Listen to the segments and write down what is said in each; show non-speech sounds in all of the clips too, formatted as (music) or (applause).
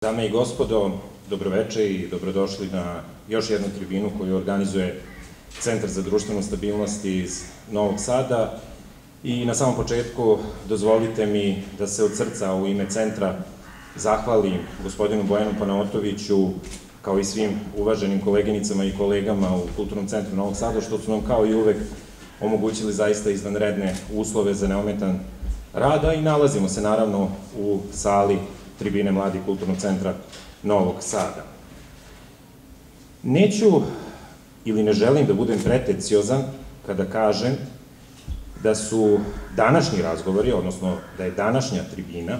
Dame i gospodo, dobroveče i dobrodošli na još jednu tribinu koju organizuje Centar za društvenu stabilnost iz Novog Sada. I na samom početku dozvolite mi da se od srca u ime centra zahvalim gospodinu Bojanu Panaotoviću kao i svim uvaženim koleginicama i kolegama u Kulturnom centru Novog Sada, što su nam kao i uvek omogućili zaista izvanredne uslove za neometan rada i nalazimo se naravno u sali tribine Mladi kulturnog centra Novog Sada. Neću ili ne želim da budem pretenciozan kada kažem da su današnji razgovori, odnosno da je današnja tribina,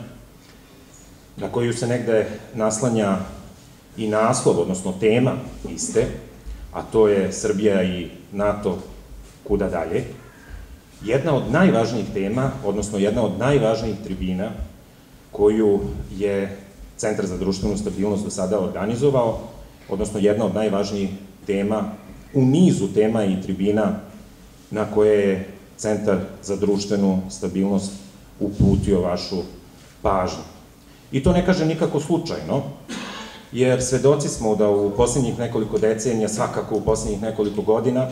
na koju se negde naslanja i naslov, odnosno tema iste, a to je Srbija i NATO kuda dalje, jedna od najvažnijih tema, odnosno jedna od najvažnijih tribina koju je Centar za društvenu stabilnost do sada organizovao, odnosno jedna od najvažnijih tema u nizu tema i tribina na koje je Centar za društvenu stabilnost uputio vašu pažnju. I to ne kaže nikako slučajno, jer svedoci smo da u poslednjih nekoliko decenija, svakako u poslednjih nekoliko godina,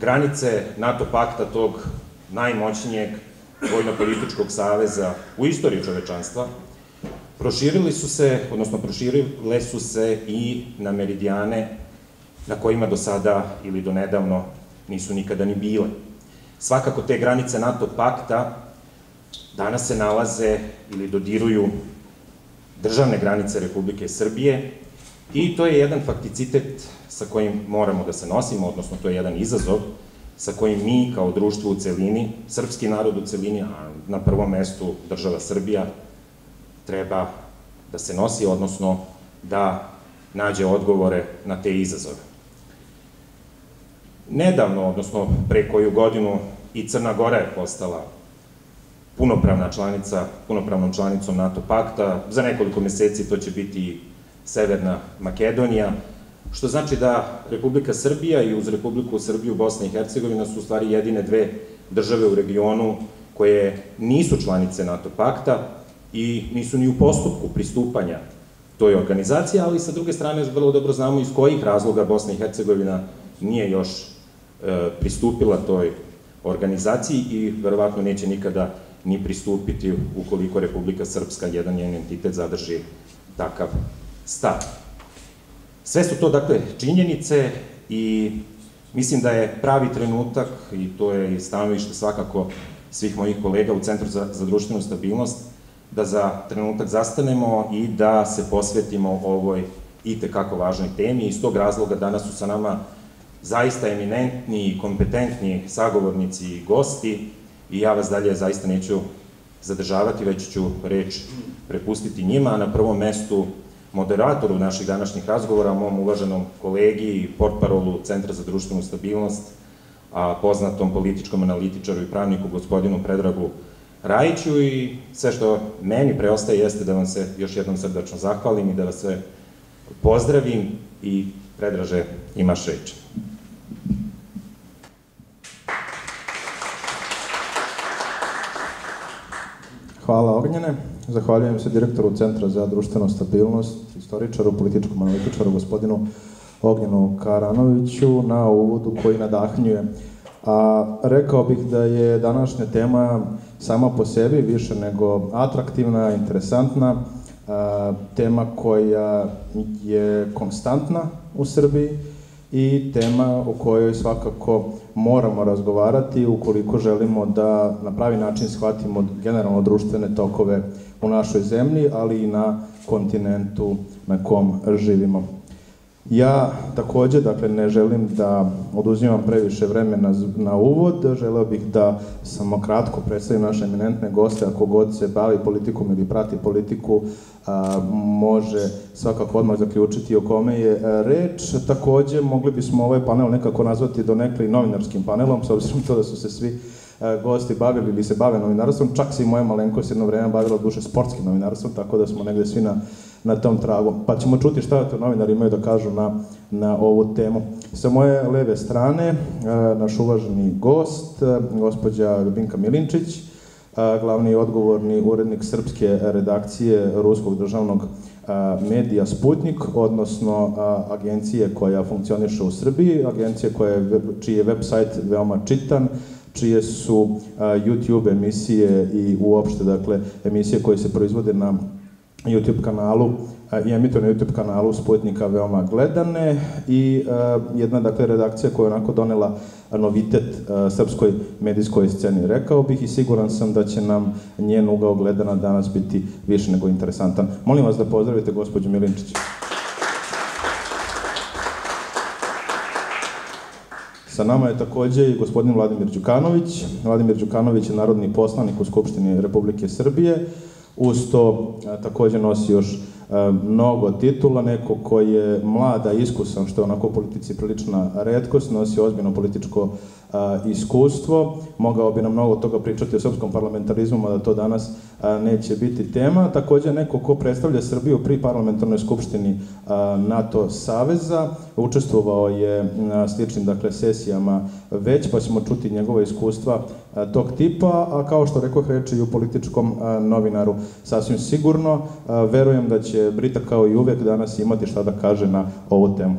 granice NATO pakta tog najmoćnijeg Vojno-političkog saveza u istoriji čovečanstva, proširili su se, odnosno proširile su se i na meridijane na kojima do sada ili do nedavno nisu nikada ni bile. Svakako te granice NATO pakta danas se nalaze ili dodiruju državne granice Republike Srbije i to je jedan fakticitet sa kojim moramo da se nosimo, odnosno to je jedan izazov sa kojim mi kao društvo u celini, srpski narod u celini, a na prvom mestu država Srbija, treba da se nosi, odnosno da nađe odgovore na te izazove. Nedavno, odnosno pre koju godinu, i Crna Gora je postala punopravna članica, punopravnom članicom NATO pakta. Za nekoliko meseci to će biti Severna Makedonija što znači da Republika Srbija i uz Republiku Srbiju Bosna i Hercegovina su u stvari jedine dve države u regionu koje nisu članice NATO pakta i nisu ni u postupku pristupanja toj organizaciji, ali sa druge strane vrlo dobro znamo iz kojih razloga Bosna i Hercegovina nije još e, pristupila toj organizaciji i verovatno neće nikada ni pristupiti ukoliko Republika Srpska, jedan njen entitet, zadrži takav stav. Sve su to, dakle, činjenice i mislim da je pravi trenutak, i to je stanovište svakako svih mojih kolega u Centru za, za društvenu stabilnost, da za trenutak zastanemo i da se posvetimo ovoj i tekako važnoj temi. Iz tog razloga danas su sa nama zaista eminentni i kompetentni sagovornici i gosti i ja vas dalje zaista neću zadržavati, već ću reč prepustiti njima. A na prvom mestu moderatoru naših današnjih razgovora, mom uvaženom kolegi i portparolu Centra za društvenu stabilnost, a poznatom političkom analitičaru i pravniku gospodinu Predragu Rajiću i sve što meni preostaje jeste da vam se još jednom srdačno zahvalim i da vas sve pozdravim i Predraže imaš reč. Hvala Ognjene. Zahvaljujem se direktoru Centra za društvenu stabilnost, istoričaru, političkom analitičaru, gospodinu Ognjenu Karanoviću na uvodu koji nadahnjuje. A rekao bih da je današnja tema sama po sebi više nego atraktivna, interesantna, a, tema koja je konstantna u Srbiji i tema o kojoj svakako moramo razgovarati ukoliko želimo da na pravi način shvatimo generalno društvene tokove u našoj zemlji, ali i na kontinentu na kom živimo. Ja takođe, dakle, ne želim da oduzimam previše vremena na uvod, želeo bih da samo kratko predstavim naše eminentne goste, ako god se bavi politikom ili prati politiku, a, može svakako odmah zaključiti o kome je reč. Takođe, mogli bismo ovaj panel nekako nazvati do nekli novinarskim panelom, s obzirom to da su se svi gosti bavili ili se bave novinarstvom, čak se i moja malenkost jedno vreme bavila duše sportskim novinarstvom, tako da smo negde svi na, na tom tragu. Pa ćemo čuti šta to novinari imaju da kažu na, na ovu temu. Sa moje leve strane, naš uvaženi gost, gospođa Ljubinka Milinčić, glavni odgovorni urednik srpske redakcije Ruskog državnog medija Sputnik, odnosno agencije koja funkcioniše u Srbiji, agencije koja je, čiji je web sajt veoma čitan, čije su YouTube emisije i uopšte, dakle, emisije koje se proizvode na YouTube kanalu i emituje na YouTube kanalu Sputnika veoma gledane i jedna dakle redakcija koja je onako donela novitet srpskoj medijskoj sceni. Rekao bih i siguran sam da će nam njen ugao gledana danas biti više nego interesantan. Molim vas da pozdravite gospođu Milinčić. Sa nama je takođe i gospodin Vladimir Đukanović. Vladimir Đukanović je narodni poslanik u Skupštini Republike Srbije. Uz to takođe nosi još mnogo titula, neko ko je mlada, iskusan, što je onako u politici prilična redkost, nosi ozbiljno političko a, iskustvo. Mogao bi nam mnogo toga pričati o srpskom parlamentarizmu, da to danas neće biti tema. Takođe neko ko predstavlja Srbiju pri parlamentarnoj skupštini NATO Saveza, učestvovao je na sličnim dakle, sesijama već, pa ćemo čuti njegova iskustva tog tipa, a kao što rekao reči i u političkom novinaru sasvim sigurno. Verujem da će Brita kao i uvek danas imati šta da kaže na ovu temu.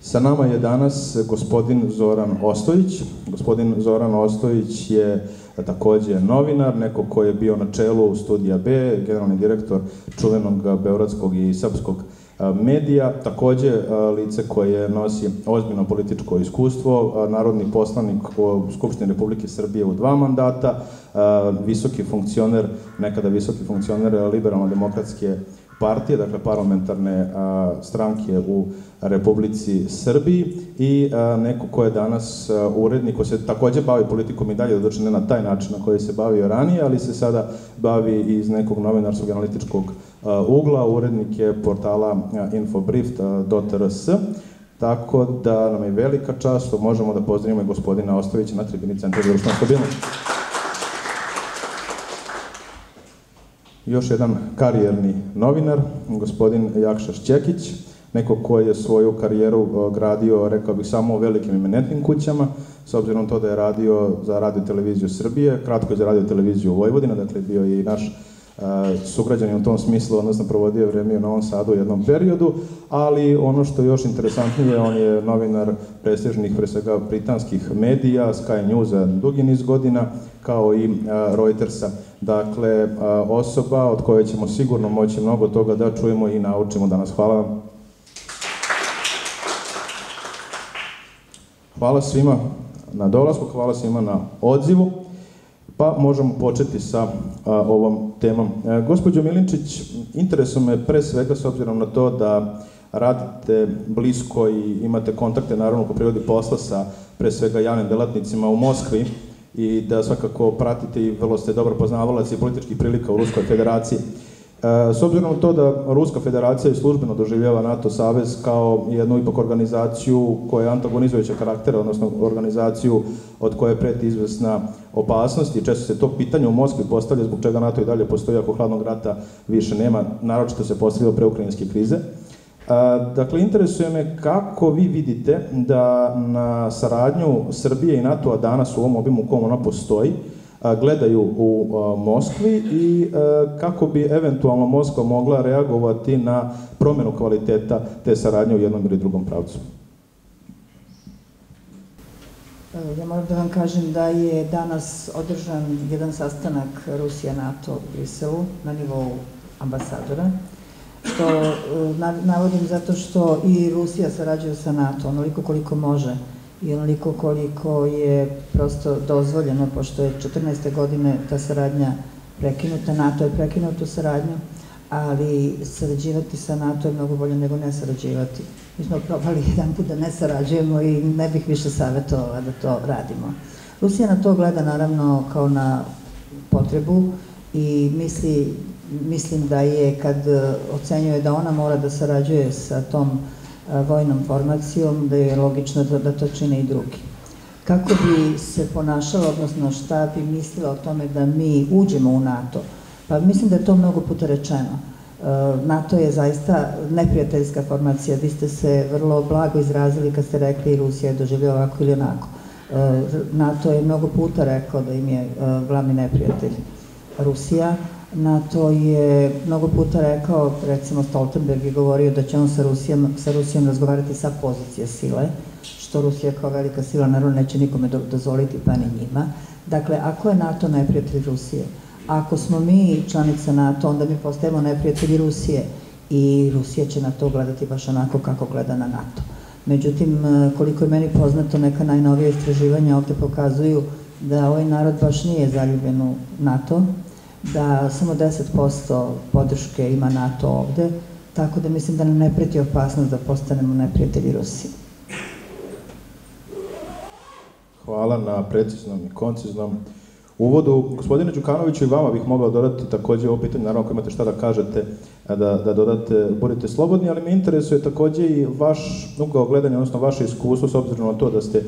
Sa nama je danas gospodin Zoran Ostojić. Gospodin Zoran Ostojić je takođe novinar, neko ko je bio na čelu studija B, generalni direktor čuvenog beogradskog i srpskog medija, takođe lice koje nosi ozbiljno političko iskustvo, narodni poslanik u Skupštini Republike Srbije u dva mandata, visoki funkcioner, nekada visoki funkcioner liberalno-demokratske partije, dakle parlamentarne stranke u Republici Srbiji i neko ko je danas urednik, ko se takođe bavi politikom i dalje, doduče ne na taj način na koji se bavio ranije, ali se sada bavi iz nekog novinarskog analitičkog ugla, urednik je portala infobrief.rs, tako da nam je velika čast što možemo da pozdravimo gospodina Ostovića na tribini Centra za društvenu stabilnost. još jedan karijerni novinar, gospodin Jakša Šćekić, neko ko je svoju karijeru gradio, rekao bih, samo u velikim imenetnim kućama, s obzirom to da je radio za radio televiziju Srbije, kratko je za radio televiziju Vojvodina, dakle bio je i naš sugrađani u tom smislu, odnosno provodio vreme u Novom Sadu u jednom periodu, ali ono što je još interesantnije, on je novinar prestižnih, pre svega britanskih medija, Sky News dugi niz godina, kao i Reutersa. Dakle, osoba od koje ćemo sigurno moći mnogo toga da čujemo i naučimo danas. Hvala vam. Hvala svima na dolasku, hvala svima na odzivu. Pa možemo početi sa a, ovom temom. E, gospođo Milinčić, interesuje me pre svega s obzirom na to da radite blisko i imate kontakte naravno po prirodi posla sa pre svega javnim delatnicima u Moskvi i da svakako pratite i vrlo ste dobro poznavalac i političkih prilika u Ruskoj federaciji. E, s obzirom na to da Ruska federacija je službeno doživljava NATO savez kao jednu ipak organizaciju koja je antagonizujuća karaktera, odnosno organizaciju od koje preti izvesna opasnost i često se to pitanje u Moskvi postavlja zbog čega NATO i dalje postoji ako hladnog rata više nema, naročito se postavilo pre ukrajinske krize. Dakle, interesuje me kako vi vidite da na saradnju Srbije i NATO-a danas u ovom obimu u kom ona postoji, gledaju u Moskvi i kako bi eventualno Moskva mogla reagovati na promenu kvaliteta te saradnje u jednom ili drugom pravcu. Ja moram da vam kažem da je danas održan jedan sastanak Rusija-NATO u Briselu na nivou ambasadora što e, navodim zato što i Rusija sarađuje sa NATO onoliko koliko može i onoliko koliko je prosto dozvoljeno, pošto je 14. godine ta saradnja prekinuta, NATO je prekinutu saradnju, ali sarađivati sa NATO je mnogo bolje nego ne sarađivati. Mi smo probali (laughs) jedan put da ne sarađujemo i ne bih više savjetovala da to radimo. Rusija na to gleda naravno kao na potrebu i misli mislim da je kad e, ocenjuje da ona mora da sarađuje sa tom vojnom formacijom, da je logično da, da to čine i drugi. Kako bi se ponašala, odnosno šta bi mislila o tome da mi uđemo u NATO? Pa mislim da je to mnogo puta rečeno. E, NATO je zaista neprijateljska formacija. Vi ste se vrlo blago izrazili kad ste rekli Rusija je doživio ovako ili onako. NATO je mnogo puta rekao da im je glavni neprijatelj. Rusija. NATO je mnogo puta rekao, recimo Stoltenberg je govorio da će on sa Rusijom, sa Rusijom razgovarati sa pozicije sile, što Rusija kao velika sila naravno neće nikome dozvoliti, pa ni njima. Dakle, ako je NATO neprijatelj Rusije, ako smo mi članica NATO, onda mi postajemo neprijatelji Rusije i Rusija će na to gledati baš onako kako gleda na NATO. Međutim, koliko je meni poznato, neka najnovija istraživanja ovde pokazuju da ovaj narod baš nije zaljubljen u NATO, da samo 10% podrške ima NATO ovde, tako da mislim da nam ne preti opasnost da postanemo neprijatelji Rusije. Hvala na preciznom i konciznom uvodu. Gospodine Đukanoviću, i vama bih mogao dodati takođe ovo pitanje, naravno ako imate šta da kažete, da, da dodate, budite slobodni, ali me interesuje takođe i vaš ugao gledanja, odnosno vaše iskustvo, s obzirom na to da ste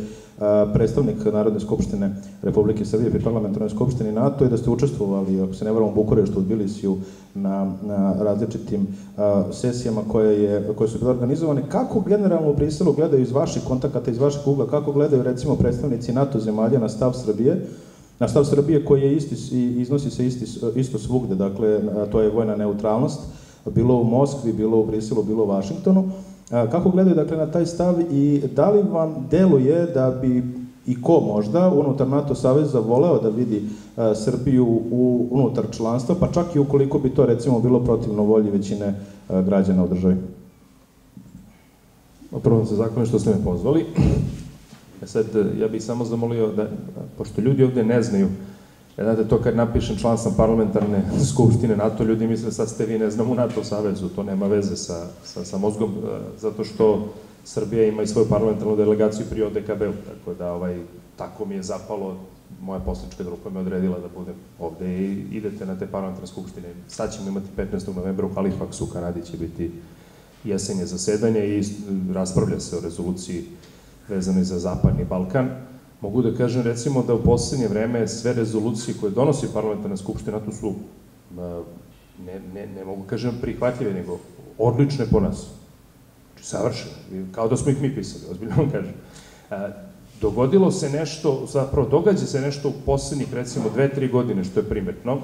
predstavnik Narodne skupštine Republike Srbije pri parlamentarnoj skupštini NATO i da ste učestvovali, ako se ne varam, u Bukureštu, u Tbilisiju, na, na različitim a, sesijama koje, je, koje su bile organizovane. Kako generalno u Briselu gledaju iz vaših kontakata, iz vašeg ugla, kako gledaju recimo predstavnici NATO zemalja na stav Srbije, na stav Srbije koji je isti, iznosi se isti, isto svugde, dakle, to je vojna neutralnost, bilo u Moskvi, bilo u Briselu, bilo u Vašingtonu. Kako gledaju dakle, na taj stav i da li vam deluje da bi i ko možda unutar NATO saveza voleo da vidi Srbiju u, unutar članstva, pa čak i ukoliko bi to recimo bilo protivno volji većine građana u državi? Prvo se zahvalim što ste me pozvali. E sad, ja bih samo zamolio da, pošto ljudi ovde ne znaju, Ja, znate, to kad napišem član sam parlamentarne skupštine NATO, ljudi misle sad ste vi, ne znam, u NATO savezu, to nema veze sa, sa, sa mozgom, e, zato što Srbija ima i svoju parlamentarnu delegaciju pri ODKB-u, tako da ovaj, tako mi je zapalo, moja poslička grupa me odredila da budem ovde i idete na te parlamentarne skupštine. Sad ćemo imati 15. novembra u Halifaxu, u Kanadi će biti jesenje zasedanje i raspravlja se o rezoluciji vezanoj za Zapadni Balkan Mogu da kažem recimo da u poslednje vreme sve rezolucije koje donosi parlamentarna skupština, to su, ne, ne, ne mogu kažem prihvatljive, nego odlične po nas. Znači, savršene. Kao da smo ih mi pisali, ozbiljno vam kažem. Dogodilo se nešto, zapravo događa se nešto u poslednjih recimo dve, tri godine, što je primetno,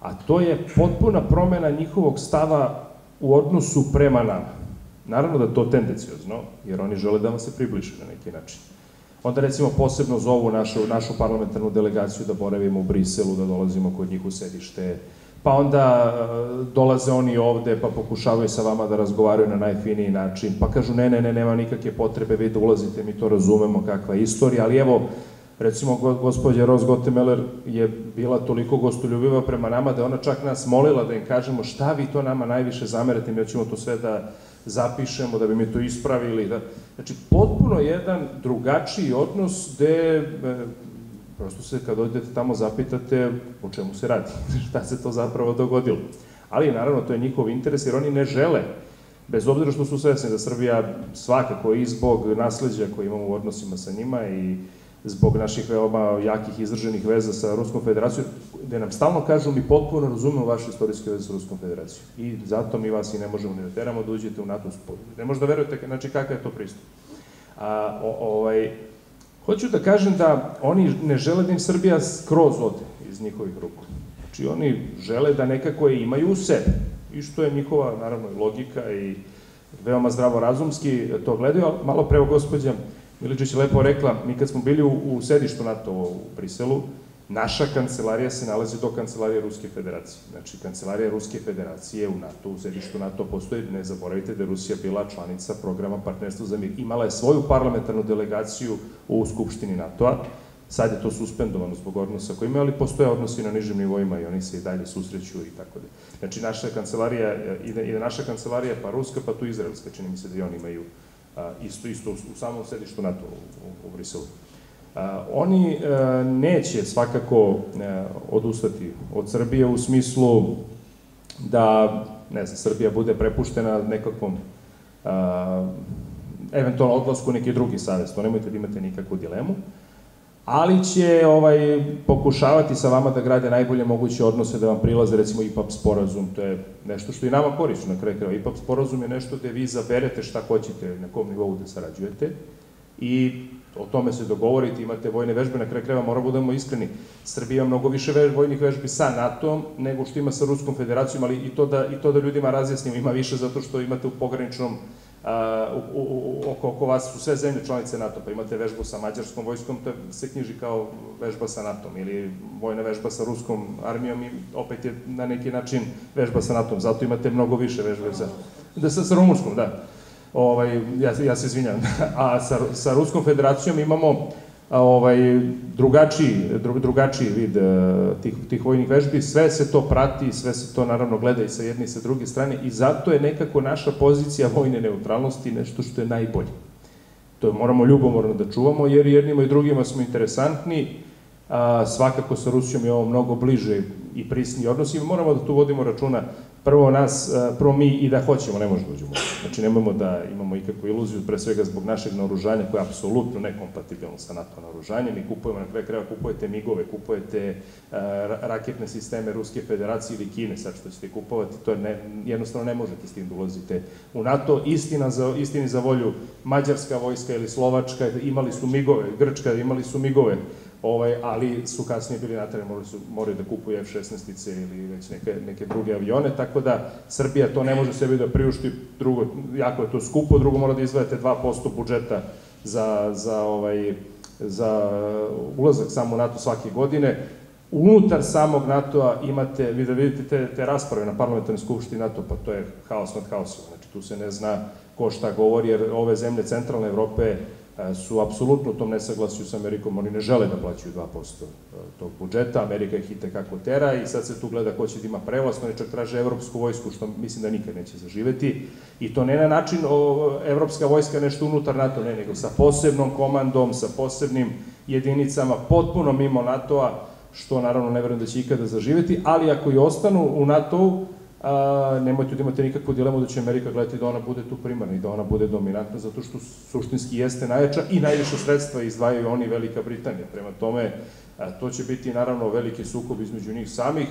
a to je potpuna promena njihovog stava u odnosu prema nama. Naravno da to tendencijozno, jer oni žele da vam se približe na neki način. Onda recimo posebno zovu našu, našu parlamentarnu delegaciju da boravimo u Briselu, da dolazimo kod njih u sedište, pa onda e, dolaze oni ovde pa pokušavaju sa vama da razgovaraju na najfiniji način, pa kažu ne, ne, ne, nema nikakve potrebe, vi da ulazite, mi to razumemo kakva je istorija, ali evo, recimo gospođa Ros Gotemeller je bila toliko gostoljubiva prema nama da ona čak nas molila da im kažemo šta vi to nama najviše zamerate, mi hoćemo to sve da zapišemo, da bi mi to ispravili. Da... Znači, potpuno jedan drugačiji odnos gde e, prosto se kad odete tamo zapitate o čemu se radi, (laughs) šta se to zapravo dogodilo. Ali naravno to je njihov interes jer oni ne žele, bez obzira što su svesni da Srbija svakako i zbog nasledđa koje imamo u odnosima sa njima i zbog naših veoma jakih izraženih veza sa Ruskom federacijom, gde nam stalno kažu mi potpuno razumemo vaše istorijske veze sa Ruskom federacijom. I zato mi vas i ne možemo ni da teramo da uđete u NATO spod. Ne možete da verujete, znači kakav je to pristup. A, o, ovaj, hoću da kažem da oni ne žele da im Srbija skroz ode iz njihovih ruku. Znači oni žele da nekako je imaju u sebi. I što je njihova, naravno, logika i veoma zdravo razumski to gledaju, malo preo gospođa Miličić je lepo rekla, mi kad smo bili u, u sedištu NATO u Briselu, naša kancelarija se nalazi do kancelarije Ruske federacije. Znači, kancelarija Ruske federacije u NATO, u sedištu NATO postoji, ne zaboravite da je Rusija bila članica programa Partnerstva za mir. Imala je svoju parlamentarnu delegaciju u Skupštini NATO-a, sad je to suspendovano zbog odnosa koji imaju, ali postoje odnosi na nižim nivoima i oni se i dalje susreću i tako da. Znači, naša kancelarija, ide, ide naša kancelarija, pa ruska, pa tu izraelska, čini mi se da i oni imaju isto, isto u samom sedištu NATO u, u Briselu. Oni e, neće svakako e, odustati od Srbije u smislu da, ne znam, Srbija bude prepuštena nekakvom eventualno odlasku neki drugi savez, to nemojte da imate nikakvu dilemu ali će ovaj, pokušavati sa vama da grade najbolje moguće odnose, da vam prilaze recimo IPAP sporazum, to je nešto što i nama koristi na kraju kraju. IPAP sporazum je nešto gde vi zaberete šta hoćete, na kom nivou da sarađujete i o tome se dogovoriti, imate vojne vežbe, na kraju kreva moramo da budemo iskreni. Srbija ima mnogo više vež, vojnih vežbi sa NATO-om nego što ima sa Ruskom federacijom, ali i to da, i to da ljudima razjasnimo, ima više zato što imate u pograničnom oko, oko vas su sve zemlje članice NATO, pa imate vežbu sa mađarskom vojskom, to se knjiži kao vežba sa NATO-om, ili vojna vežba sa ruskom armijom i opet je na neki način vežba sa NATO-om, zato imate mnogo više vežbe za, da sa, sa rumunskom, da. Ovaj, ja, ja se izvinjam. (laughs) A sa, sa Ruskom federacijom imamo ovaj, drugačiji, dru, drugačiji vid uh, tih, tih vojnih vežbi, sve se to prati, sve se to naravno gleda i sa jedne i sa druge strane i zato je nekako naša pozicija vojne neutralnosti nešto što je najbolje. To moramo ljubomorno da čuvamo, jer jednima i drugima smo interesantni, a, svakako sa Rusijom je ovo mnogo bliže i prisni odnosi, moramo da tu vodimo računa prvo nas, e, prvo mi i da hoćemo, ne možemo da uđemo. Znači, nemojmo da imamo ikakvu iluziju, pre svega zbog našeg naoružanja, koje je apsolutno nekompatibilno sa NATO naoružanjem. Mi kupujemo, na kraju kraja kupujete migove, kupujete uh, raketne sisteme Ruske federacije ili Kine, sad što ćete kupovati, to je jednostavno ne možete s tim da ulazite u NATO. Istina za, istini za volju, Mađarska vojska ili Slovačka imali su migove, Grčka imali su migove, ovaj, ali su kasnije bili natrani, morali, su, morali da kupuju F-16-ice ili već neke, neke druge avione, tako da Srbija to ne može sebi da priušti, drugo, jako je to skupo, drugo mora da izvajate 2% budžeta za, za, ovaj, za ulazak samo u NATO svake godine. Unutar samog NATO-a imate, vi da vidite te, te rasprave na parlamentarnoj skupštini NATO, pa to je haos nad haosom. Znači, tu se ne zna ko šta govori, jer ove zemlje centralne Evrope su apsolutno u tom nesaglasju sa Amerikom, oni ne žele da plaćaju 2% e, tog budžeta, Amerika ih i tekako tera i sad se tu gleda ko će da ima prevlast, oni čak traže evropsku vojsku, što mislim da nikad neće zaživeti, i to ne na način o, evropska vojska nešto unutar NATO, ne, nego sa posebnom komandom, sa posebnim jedinicama, potpuno mimo NATO-a, što naravno ne verujem da će ikada zaživeti, ali ako i ostanu u NATO-u, a, nemojte da imate nikakvu dilemu da će Amerika gledati da ona bude tu primarna i da ona bude dominantna, zato što suštinski jeste najjača i najviše sredstva izdvajaju oni Velika Britanija. Prema tome, a, to će biti naravno veliki sukob između njih samih,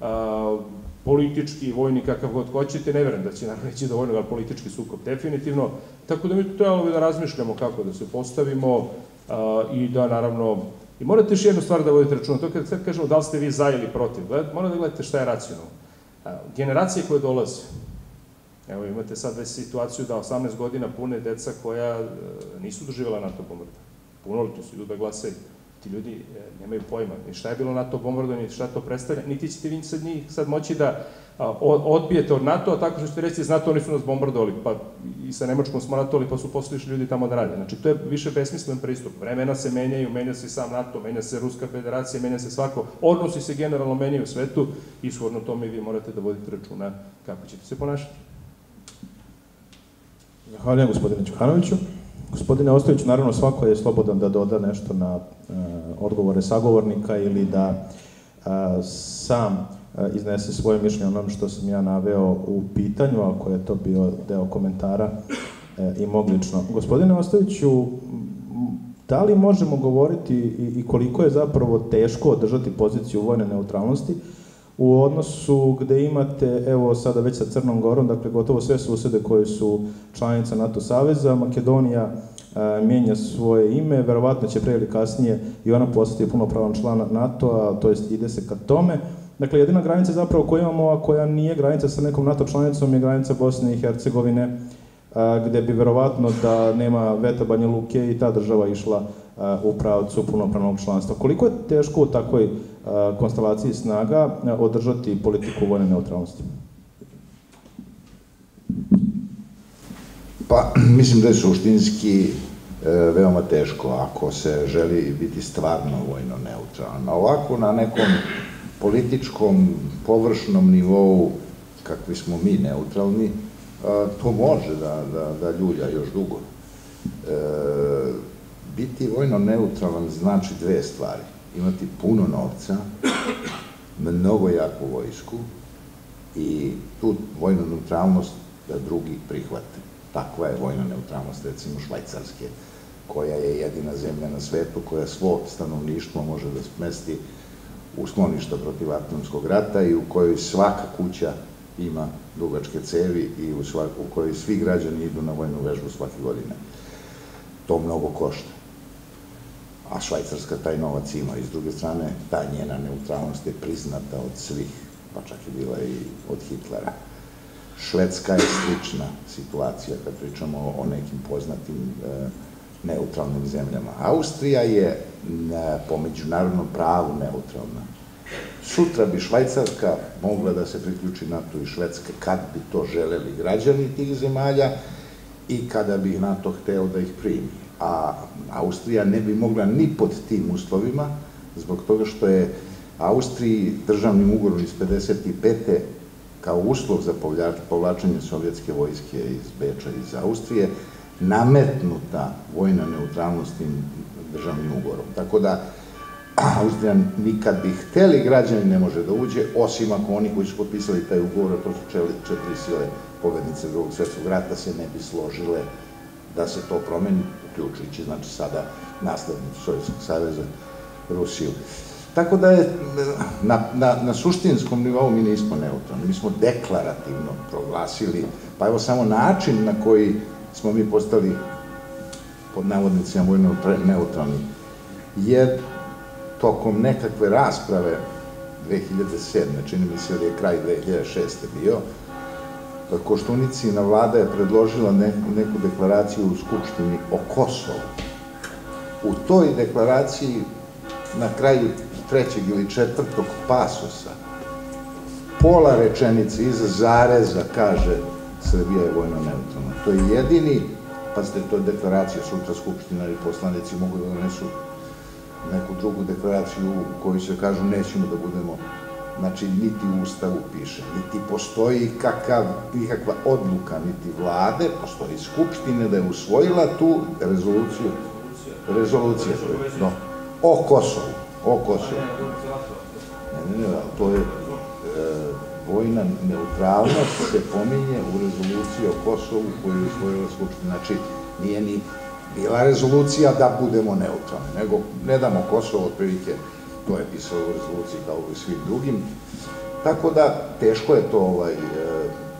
a, politički, vojni, kakav god hoćete, ne verujem da će naravno ići dovoljno, ali politički sukob definitivno, tako da mi trebamo da razmišljamo kako da se postavimo a, i da naravno I morate još jednu stvar da vodite računa, to kad sad kažemo da li ste vi za ili protiv, morate da gledate šta je racionalno generacije koje dolaze, evo imate sad već situaciju da 18 godina pune deca koja e, nisu doživjela NATO bombardovanje. Punoliti su, idu da glasaju. Ti ljudi e, nemaju pojma ni šta je bilo NATO bombardovanje, šta to predstavlja, niti ćete vi sad njih sad moći da odbijete od NATO-a tako što ćete reći iz NATO oni su nas bombardovali, pa i sa Nemačkom smo ratovali pa su posle ljudi tamo da rade. Znači to je više besmislen pristup. Vremena se menjaju, menja se sam NATO, menja se Ruska federacija, menja se svako. Odnosi se generalno menjaju u svetu i shodno tome vi morate da vodite računa kako ćete se ponašati. Zahvaljujem gospodine Čukanoviću. Gospodine Ostojić, naravno svako je slobodan da doda nešto na uh, odgovore sagovornika ili da uh, sam E, iznese svoje mišljenje onom što sam ja naveo u pitanju, ako je to bio deo komentara e, i moglično. Gospodine Ostoviću, da li možemo govoriti i koliko je zapravo teško održati poziciju vojne neutralnosti u odnosu gde imate, evo sada već sa Crnom Gorom, dakle gotovo sve susede koje su članica NATO Saveza, Makedonija e, mijenja svoje ime, verovatno će pre ili kasnije i ona postati punopravan član NATO-a, to jest ide se ka tome. Dakle, jedina granica zapravo koju imamo, a koja nije granica sa nekom NATO članicom, je granica Bosne i Hercegovine, a, gde bi verovatno da nema veta Banja Luke i ta država išla a, u pravcu punopravnog članstva. Koliko je teško u takvoj a, konstelaciji snaga održati politiku vojne neutralnosti? Pa, (clears throat) mislim da je suštinski e, veoma teško ako se želi biti stvarno vojno neutralan. Ovako, na nekom političkom, površnom nivou, kakvi smo mi neutralni, to može da, da, da ljulja još dugo. E, biti vojno neutralan znači dve stvari. Imati puno novca, mnogo jaku vojsku i tu vojnu neutralnost da drugi prihvate. Takva je vojna neutralnost, recimo Švajcarske, koja je jedina zemlja na svetu koja svo stanovništvo može da smesti skloništa protiv atomskog rata i u kojoj svaka kuća ima dugačke cevi i u, kojoj svi građani idu na vojnu vežbu svake godine. to mnogo košta. A Švajcarska taj novac ima. I s druge strane, ta njena neutralnost je priznata od svih, pa čak je bila i od Hitlera. Švedska je slična situacija kad pričamo o nekim poznatim e, neutralnim zemljama. Austrija je po međunarodnom pravu neutralna. Sutra bi Švajcarska mogla da se priključi NATO i Švedske kad bi to želeli građani tih zemalja i kada bi NATO hteo da ih primi. A Austrija ne bi mogla ni pod tim uslovima, zbog toga što je Austriji državnim ugorom iz 55 kao uslov za povlačenje sovjetske vojske iz Beča iz Austrije, nametnuta vojna neutralnost tim državnim ugorom. Tako da, (clears throat) Austrija nikad bi hteli građani ne može da uđe, osim ako oni koji su potpisali taj ugovor, to su čeli, četiri sile pobednice drugog svetskog rata, se ne bi složile da se to promeni, uključujući, znači, sada naslednicu Sovjetskog saveza, Rusiju. Tako da je na, na, na suštinskom nivou mi nismo neutralni, mi smo deklarativno proglasili, pa evo samo način na koji smo mi postali pod navodnicima vojno neutralni, je tokom nekakve rasprave 2007. čini mi se da je kraj 2006. bio, Koštunicina vlada je predložila neku deklaraciju u Skupštini o Kosovu. U toj deklaraciji na kraju trećeg ili četvrtog pasosa pola rečenice iza zareza kaže Srbija je vojno neutralna. To je jedini, pa ste to deklaracija, sutra Skupština i poslanici mogu da donesu neku drugu deklaraciju u kojoj se kažu nećemo da budemo znači niti u Ustavu piše, niti postoji kakav, nikakva odluka, niti vlade, postoji Skupštine da je usvojila tu rezoluciju, rezolucija, no, o Kosovu, o Kosovu. Ne, ne, ne, to je, vojna neutralnost se pominje u rezoluciji o Kosovu koju je usvojila Skupština. Znači, nije ni bila rezolucija da budemo neutralni, nego ne damo Kosovo otprilike, to je pisalo u rezoluciji kao i svim drugim. Tako da, teško je to ovaj, e,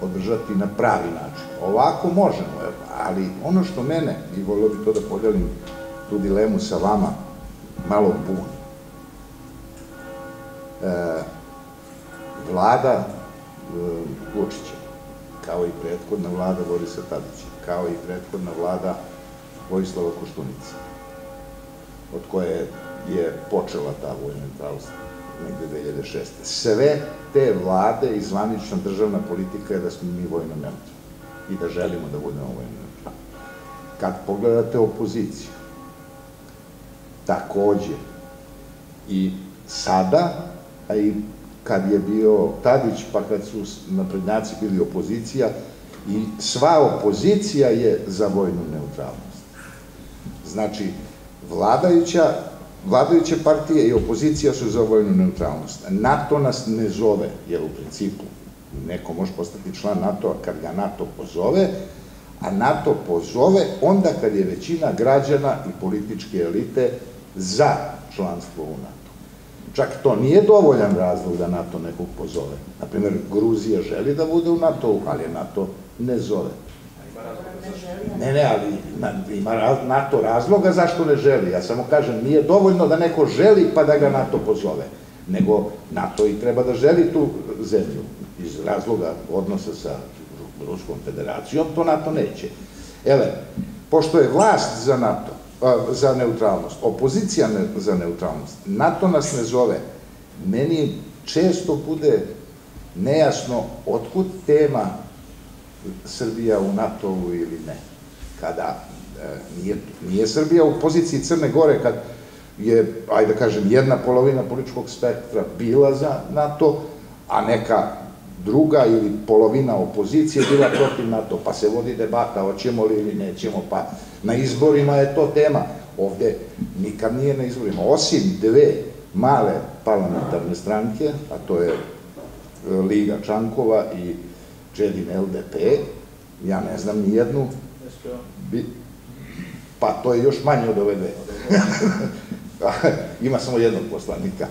održati na pravi način. Ovako možemo, ali ono što mene, i volio bi to da podelim tu dilemu sa vama, malo buni. E, vlada Vučića, kao i prethodna vlada Borisa Tadića, kao i prethodna vlada Vojislava Koštunica, od koje je počela ta vojna neutralnost negde 2006. Sve te vlade i zvanična državna politika je da smo mi vojno neutralni i da želimo da budemo vojno neutralni. Kad pogledate opoziciju, takođe, i sada, a i kad je bio Tadić, pa kad su naprednjaci bili opozicija, i sva opozicija je za vojnu neutralnost. Znači, vladajuća, vladajuće partije i opozicija su za vojnu neutralnost. NATO nas ne zove, jer u principu neko može postati član NATO-a kad ga NATO pozove, a NATO pozove onda kad je većina građana i političke elite za članstvo u NATO. Čak to nije dovoljan razlog da NATO nekog pozove. Naprimjer, Gruzija želi da bude u NATO, ali je NATO ne zove. Ne, ne, ali ima NATO razloga zašto ne želi. Ja samo kažem, nije dovoljno da neko želi pa da ga NATO pozove, nego NATO i treba da želi tu zemlju iz razloga odnosa sa Ruskom federacijom, to NATO neće. Ele, pošto je vlast za NATO, za neutralnost, opozicija za neutralnost, NATO nas ne zove, meni često bude nejasno otkud tema Srbija u NATO-u ili ne. Kada e, nije, nije Srbija u poziciji Crne Gore, kad je, ajde da kažem, jedna polovina političkog spektra bila za NATO, a neka druga ili polovina opozicije bila protiv NATO, pa se vodi debata, hoćemo li ili nećemo, pa na izborima je to tema. Ovde nikad nije na izborima, osim dve male parlamentarne stranke, a to je e, Liga Čankova i Čedin LDP, ja ne znam ni jednu, pa to je još manje od ove dve. (laughs) Ima samo jednog poslanika.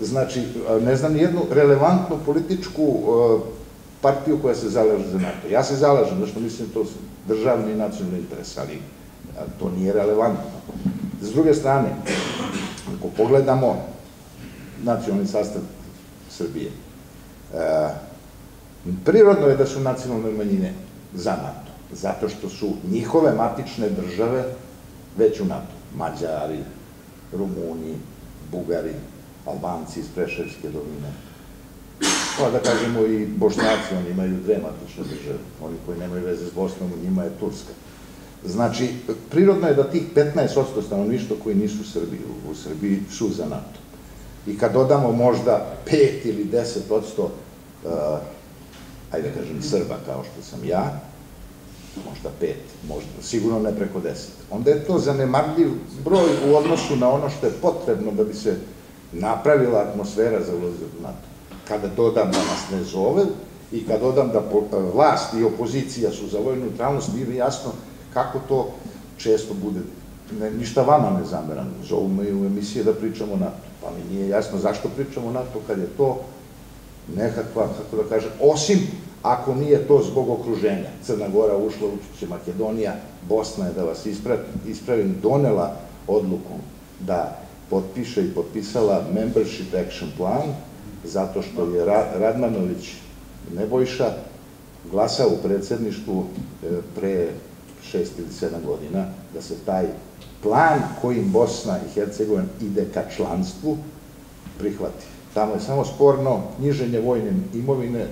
Znači, ne znam nijednu relevantnu političku e, partiju koja se zalaže za NATO. Ja se zalažem, zato što mislim da to državni i nacionalni interes, ali to nije relevantno. S druge strane, ako pogledamo nacionalni sastav Srbije, e, prirodno je da su nacionalne manjine za NATO, zato što su njihove matične države već u NATO. Mađari, Rumuni, Bugari, Albanci iz Preševske doline, pa da kažemo i Bošnjaci, oni imaju dve matične države, oni koji nemaju veze s Bosnom, njima je Turska. Znači, prirodno je da tih 15% stanovništva koji nisu u Srbiji, u Srbiji su za NATO. I kad dodamo možda 5 ili 10% uh, ajde da kažem Srba kao što sam ja, možda 5, možda, sigurno ne preko 10. Onda je to zanemarljiv broj u odnosu na ono što je potrebno da bi se napravila atmosfera za ulazak u NATO kada dodam da nas ne zove i kada dodam da vlast i opozicija su za vojnu neutralnost, nije jasno kako to često bude. Ništa vama ne zameram, zovu me u emisije da pričamo o NATO. Pa mi nije jasno zašto pričamo o NATO kad je to nekakva, kako da kažem, osim ako nije to zbog okruženja. Crna Gora ušla, učeće Makedonija, Bosna je, da vas ispravim, donela odluku da potpiše i potpisala Membership Action Plan, zato što je Radmanović Nebojša glasao u predsedništvu e, pre šest ili sedam godina da se taj plan kojim Bosna i Hercegovina ide ka članstvu prihvati. Tamo je samo sporno knjiženje vojne imovine, e,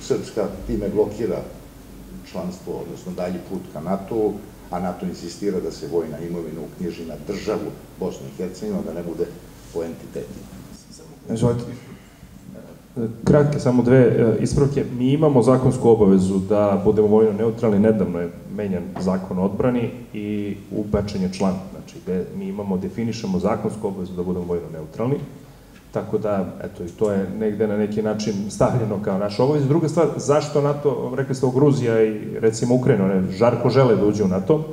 Srpska time blokira članstvo, odnosno dalji put ka NATO-u, a NATO insistira da se vojna imovina uknjiži na državu Bosne i Hercegovine, da ne bude po entitetima. Izvolite. Kratke, samo dve e, ispravke. Mi imamo zakonsku obavezu da budemo vojno neutralni, nedavno je menjan zakon o odbrani i upečen je član, znači gde mi imamo, definišemo zakonsku obavezu da budemo vojno neutralni, tako da, eto, i to je negde na neki način stavljeno kao naša obaveza. Druga stvar, zašto NATO, rekli ste o Gruzija i recimo Ukrajina, one žarko žele da uđu u NATO,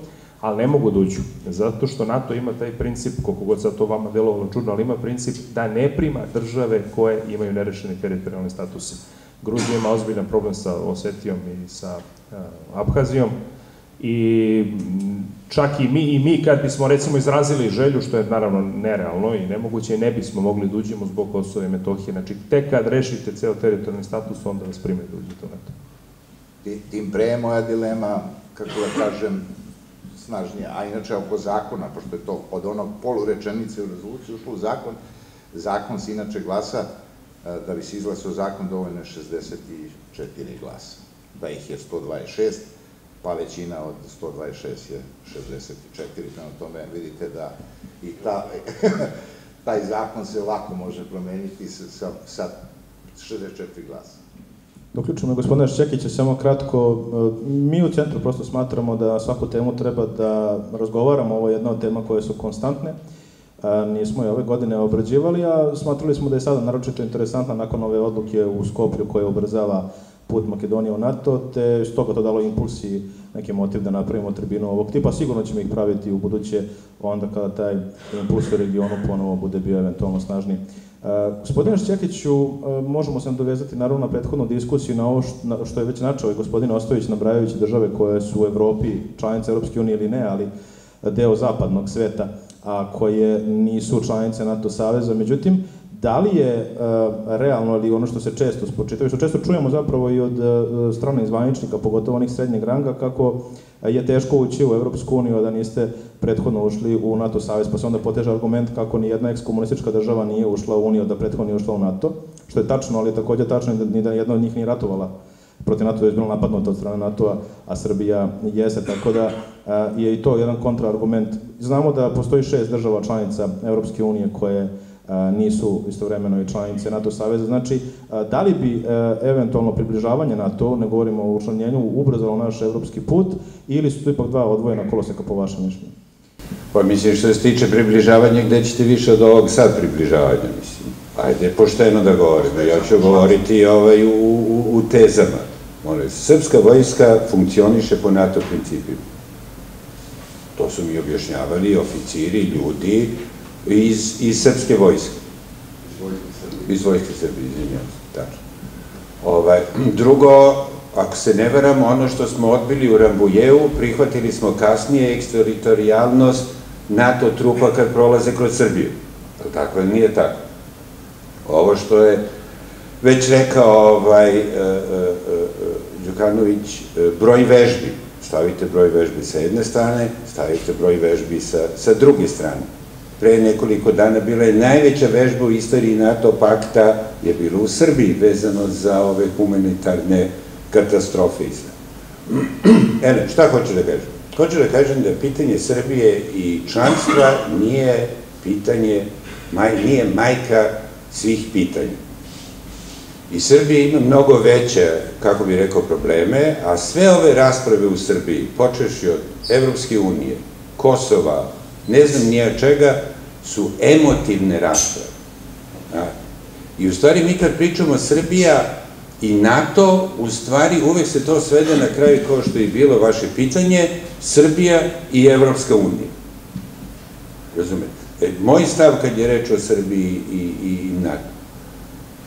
ali ne mogu da uđu, zato što NATO ima taj princip, koliko god sad to vama delovalo čudno, ali ima princip da ne prima države koje imaju nerešeni teritorijalni status. Gruzija ima ozbiljan problem sa Osetijom i sa uh, Abhazijom i čak i mi, i mi kad bismo recimo izrazili želju, što je naravno nerealno i nemoguće, ne bismo mogli da uđemo zbog Kosova i Metohije. Znači, tek kad rešite ceo teritorijalni status, onda vas prime da uđete u NATO. Tim pre moja dilema, kako da kažem, snažnije. A inače, oko zakona, pošto je to od onog polurečenice u rezoluciju ušlo u zakon, zakon se inače glasa, e, da bi se izglasao zakon, dovoljno je 64 glasa. Da ih je 126, pa većina od 126 je 64, prema tome vidite da i ta, (laughs) taj zakon se lako može promeniti sa, sa 64 glasa. Doključujemo gospodina Šćekića, samo kratko. E, mi u centru prosto smatramo da svaku temu treba da razgovaramo, ovo je jedna od tema koje su konstantne. Nismo je ove godine obrađivali, a smatrali smo da je sada naročito interesantna nakon ove odluke u Skoplju koja ubrzava put Makedonije u NATO, te stoga to dalo impuls i neki motiv da napravimo tribinu ovog tipa. Sigurno ćemo ih praviti u buduće, onda kada taj impuls u regionu ponovo bude bio eventualno snažniji. Gospodine Šćekiću, možemo se dovezati naravno na prethodnu diskusiju na ovo što je već načao i gospodin Ostović nabrajajući države koje su u Evropi članice Europske unije ili ne, ali deo zapadnog sveta, a koje nisu članice NATO saveza. Međutim, da li je realno ili ono što se često spočitava, što često čujemo zapravo i od strane izvaničnika, pogotovo onih srednjeg ranga, kako je teško ući u Evropsku uniju, da niste prethodno ušli u NATO savez, pa se onda poteže argument kako ni jedna ekskomunistička država nije ušla u Uniju, da prethodno nije ušla u NATO, što je tačno, ali je takođe tačno da ni da jedna od njih nije ratovala protiv NATO je bilo napadnuto od strane NATO-a, a Srbija jeste, tako da je i to jedan kontraargument. Znamo da postoji šest država članica Evropske unije koje nisu istovremeno i članice NATO saveza. Znači, da li bi eventualno približavanje NATO, ne govorimo o učlanjenju, ubrzalo naš evropski put ili su to ipak dva odvojena koloseka po vašem mišljenju? Pa mislim, što se tiče približavanja, gde ćete više od ovog sad približavanja, mislim. Ajde, pošteno da govorimo. Ja ću govoriti ovaj, u, u, u tezama. More, srpska vojska funkcioniše po NATO principima. To su mi objašnjavali oficiri, ljudi, iz, iz srpske vojske. Iz vojske Srbije, izvinjam se, tačno. Ovaj, drugo, ako se ne varamo, ono što smo odbili u Rambujevu, prihvatili smo kasnije eksteritorijalnost NATO trupa kad prolaze kroz Srbiju. Ali tako nije tako. Ovo što je već rekao ovaj, e, e, e, Đukanović, broj vežbi, stavite broj vežbi sa jedne strane, stavite broj vežbi sa, sa druge strane. Pre nekoliko dana bila je najveća vežba u istoriji NATO pakta, je bilo u Srbiji, vezano za ove humanitarne katastrofe i sve. Ene, šta hoću da kažem? Hoću da kažem da pitanje Srbije i članstva nije pitanje, maj, nije majka svih pitanja. I Srbija ima mnogo veće, kako bih rekao, probleme, a sve ove rasprave u Srbiji, počeši od Evropske unije, Kosova, ne znam nija čega, su emotivne rasprave. I u stvari mi kad pričamo Srbija i NATO, u stvari uvek se to svede na kraju kao što je bilo vaše pitanje, Srbija i Evropska unija. Razumete? E, moj stav kad je reč o Srbiji i, i, NATO.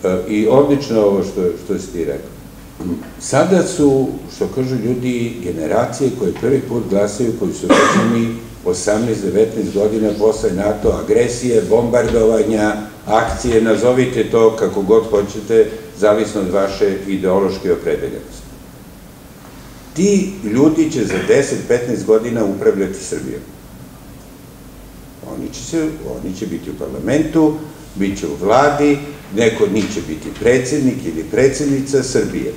E, I odlično ovo što, što si ti rekao. Sada su, što kažu ljudi, generacije koje prvi put glasaju, koji su rođeni 18-19 godina posle NATO agresije, bombardovanja, akcije, nazovite to kako god hoćete, zavisno od vaše ideološke opredeljenosti. Ti ljudi će za 10-15 godina upravljati Srbijom. Oni će, se, oni će biti u parlamentu, bit će u vladi, neko od njih će biti predsednik ili predsednica Srbije.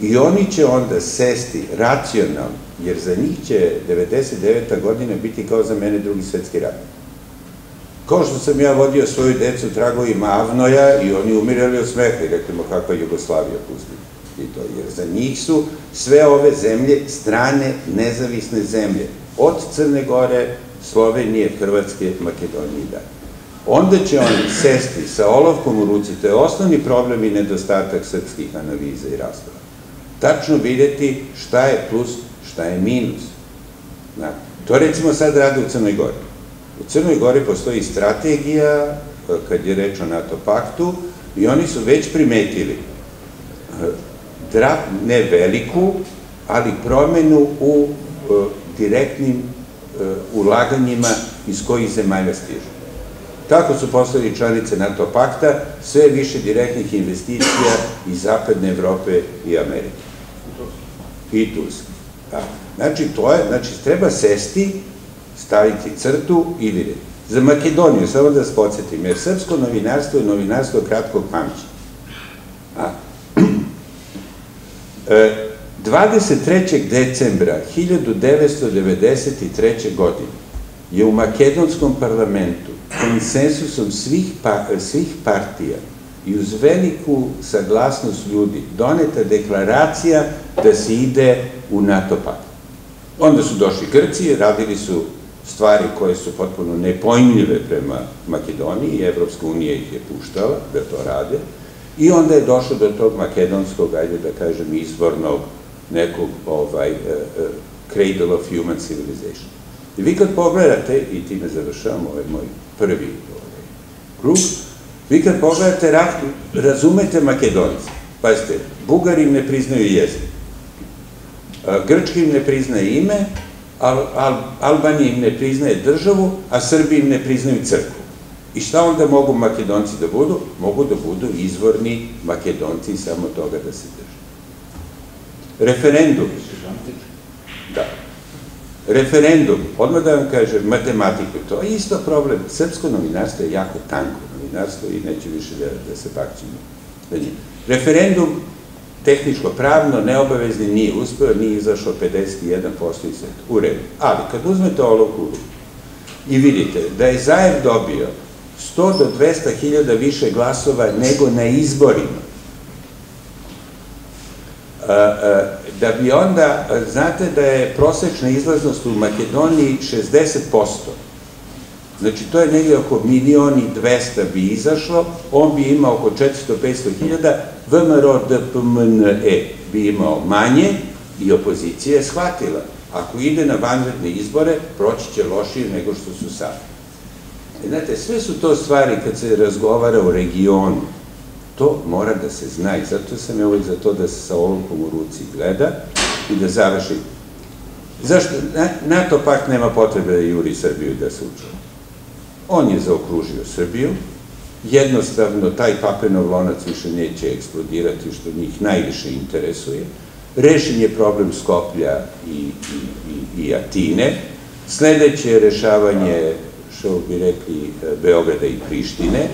I oni će onda sesti racionalno, jer za njih će 99. godina biti kao za mene drugi svetski rat. Kao što sam ja vodio svoju decu tragovima Avnoja i oni umirali od smeha i rekli mu kakva Jugoslavija pusti. I to, jer za njih su sve ove zemlje strane nezavisne zemlje. Od Crne Gore, Slovenije, Hrvatske, Makedonije i dalje. Onda će oni sesti sa olovkom u ruci, to je osnovni problem i nedostatak srpskih analiza i rasprava. Tačno videti šta je plus, šta je minus. To recimo sad rade u Crnoj Gori. U Crnoj Gori postoji strategija, e, kad je reč o NATO paktu, i oni su već primetili e, ne veliku, ali promenu u e, direktnim ulaganjima iz kojih zemalja stižu. Tako su postali članice NATO pakta, sve više direktnih investicija iz Zapadne Evrope i Amerike. I Turske. Da. Znači, to je, znači, treba sesti, staviti crtu i vidjeti. Za Makedoniju, samo da vas podsjetim, jer srpsko novinarstvo je novinarstvo kratkog pamća. A, 23. (clears throat) E, decembra 1993. godine je u makedonskom parlamentu konsensusom svih, pa, svih partija i uz veliku saglasnost ljudi doneta deklaracija da se ide u NATO pakt. Onda su došli Grci, radili su stvari koje su potpuno nepojmljive prema Makedoniji Evropska unija ih je puštala da to rade i onda je došlo do tog makedonskog, ajde da kažem, izvornog nekog ovaj, uh, uh, cradle of human civilization. I vi kad pogledate, i time završavam ovaj moj prvi ovaj, krug, vi kad pogledate, razumete Makedonci. Pazite, Bugari ne priznaju jezik. Grčki im ne priznaje ime, Al, Al, Albanija im ne priznaje državu, a Srbi im ne priznaju crkvu. I šta onda mogu makedonci da budu? Mogu da budu izvorni makedonci samo toga da se drže. Referendum. Da. Referendum, odmah da vam kažem, matematiku, to je isto problem. Srpsko novinarstvo je jako tanko novinarstvo i neće više da, da se pakćimo. Referendum, tehničko-pravno, neobavezni, nije uspeo, nije izašao 51% i sve. U redu. Ali, kad uzmete olovku i vidite da je Zajev dobio 100 do 200 hiljada više glasova nego na izborima, da bi onda, znate da je prosečna izlaznost u Makedoniji 60%. Znači, to je negdje oko milioni 200 bi izašlo, on bi imao oko 400-500 hiljada, VMRO DPMNE bi imao manje i opozicija je shvatila. Ako ide na vanredne izbore, proći će lošije nego što su sad. E, znate, sve su to stvari kad se razgovara o regionu, To mora da se zna i zato sam ja uvijek za to da se sa olovkom u ruci gleda i da završi. Zašto? NATO pakt nema potrebe da juri Srbiju da se učuje. On je zaokružio Srbiju, jednostavno taj papirnov lonac više neće eksplodirati što njih najviše interesuje. Rešen je problem Skoplja i, i, i, Atine. Sledeće je rešavanje, što bi rekli, Beograda i Prištine.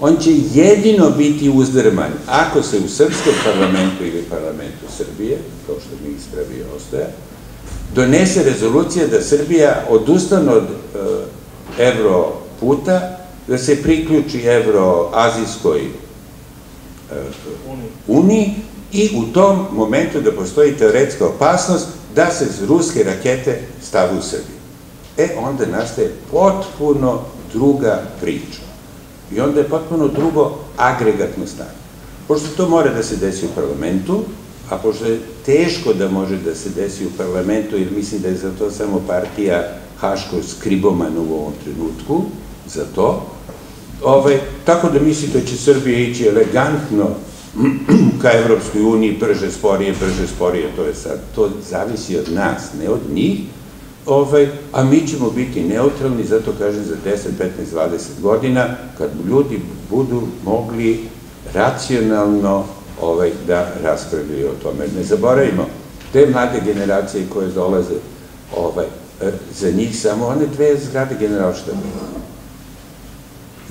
On će jedino biti uzdrman ako se u srpskom parlamentu ili parlamentu Srbije, kao što mi ispravi ostaje, donese rezolucija da Srbija odustane od uh, evro puta da se priključi Evroazijskoj e, uniji i u tom momentu da postoji teoretska opasnost da se ruske rakete stavu u Srbiju. E, onda nastaje potpuno druga priča. I onda je potpuno drugo agregatno stanje. Pošto to mora da se desi u parlamentu, a pošto je teško da može da se desi u parlamentu, jer mislim da je za to samo partija Haško Skriboman u ovom trenutku, za to. Ovaj, tako da mislite da će Srbija ići elegantno ka Evropskoj uniji, brže, sporije, brže, sporije, to je sad, to zavisi od nas, ne od njih, ovaj, a mi ćemo biti neutralni, zato kažem za 10, 15, 20 godina, kad ljudi budu mogli racionalno ovaj, da raspravljaju o tome. Ne zaboravimo, te mlade generacije koje dolaze, ovaj, e, za njih samo one dve zgrade generalštaba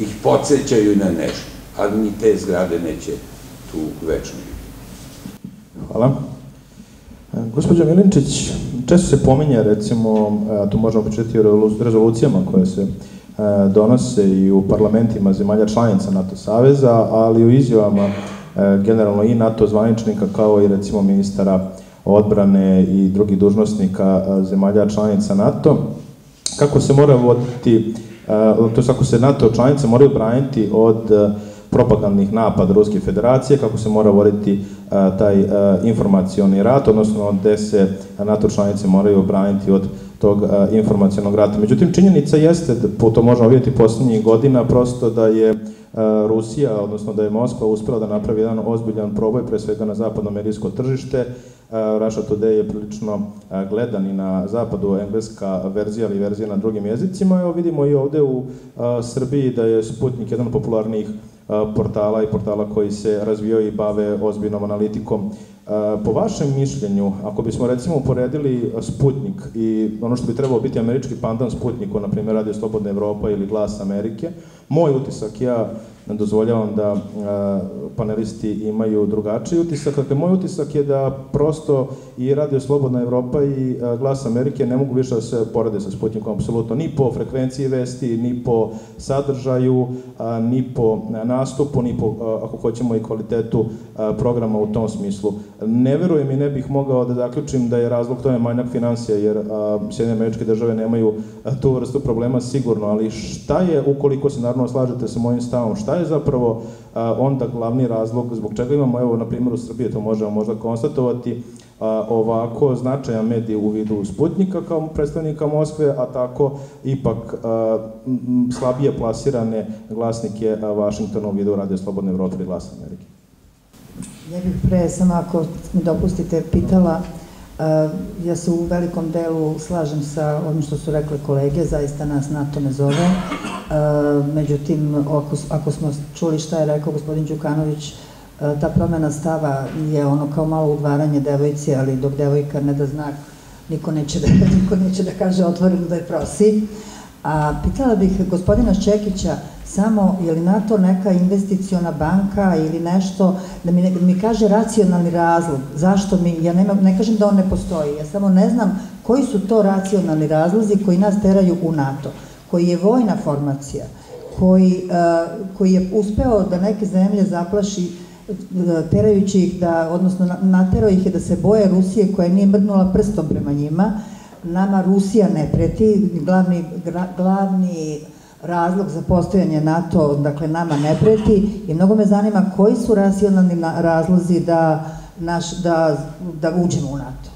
ih podsjećaju na nešto, ali ni te zgrade neće tu večno Hvala. Gospodin Milinčić, često se pominje, recimo, tu možemo početi o rezolucijama koje se donose i u parlamentima zemalja članica NATO Saveza, ali i u izjavama generalno i NATO zvaničnika kao i recimo ministara odbrane i drugih dužnostnika zemalja članica NATO, kako se mora voditi to je ako se NATO članice moraju braniti od e, propagandnih napada Ruske federacije, kako se mora voditi e, taj informacioni rat, odnosno gde se NATO članice moraju braniti od tog informacionog rata. Međutim, činjenica jeste, da to možemo vidjeti poslednjih godina, prosto da je Rusija, odnosno da je Moskva uspela da napravi jedan ozbiljan proboj, pre svega na zapadno medijsko tržište. Russia Today je prilično gledan i na zapadu, engleska verzija ali verzija na drugim jezicima. Evo vidimo i ovde u Srbiji da je Sputnik jedan od popularnijih portala i portala koji se razvijaju i bave ozbiljnom analitikom. Po vašem mišljenju, ako bismo recimo uporedili Sputnik i ono što bi trebalo biti američki pandan Sputniku, na primjer Radio Slobodna Evropa ili Glas Amerike, moj utisak, ja dozvoljavam da panelisti imaju drugačiji utisak. Dakle, moj utisak je da prosto i Radio Slobodna Evropa i Glas Amerike ne mogu više da se porede sa Sputnikom, apsolutno, ni po frekvenciji vesti, ni po sadržaju, ni po nastupu, ni po, ako hoćemo, i kvalitetu programa u tom smislu. Ne verujem i ne bih mogao da zaključim da je razlog tome manjak financija, jer Sjedine američke države nemaju tu vrstu problema sigurno, ali šta je, ukoliko se naravno slažete sa mojim stavom, šta je zapravo onda glavni razlog zbog čega imamo, evo, na primjeru Srbije, to možemo možda konstatovati, ovako značajan medij u vidu Sputnika kao predstavnika Moskve, a tako ipak slabije plasirane glasnike Vašingtona u vidu Radio Slobodne Evrope i Glas Amerike. Ja bih pre, samo ako mi dopustite, pitala, ja se u velikom delu slažem sa onim što su rekle kolege, zaista nas NATO ne zove, međutim, ako, smo čuli šta je rekao gospodin Đukanović, ta promena stava je ono kao malo udvaranje devojci, ali dok devojka ne da znak, niko neće da, (laughs) niko neće da kaže otvoreno da je prosi. A pitala bih gospodina Ščekića, samo je li NATO neka investiciona banka ili nešto, da mi, da mi kaže racionalni razlog, zašto mi, ja nema, ne kažem da on ne postoji, ja samo ne znam koji su to racionalni razlozi koji nas teraju u NATO, koji je vojna formacija, koji, uh, koji je uspeo da neke zemlje zaplaši terajući ih da, odnosno naterao ih je da se boje Rusije koja nije mrdnula prstom prema njima, nama Rusija ne preti, glavni, glavni razlog za postojanje NATO, dakle nama ne preti i mnogo me zanima koji su racionalni razlozi da, naš, da, da uđemo u NATO.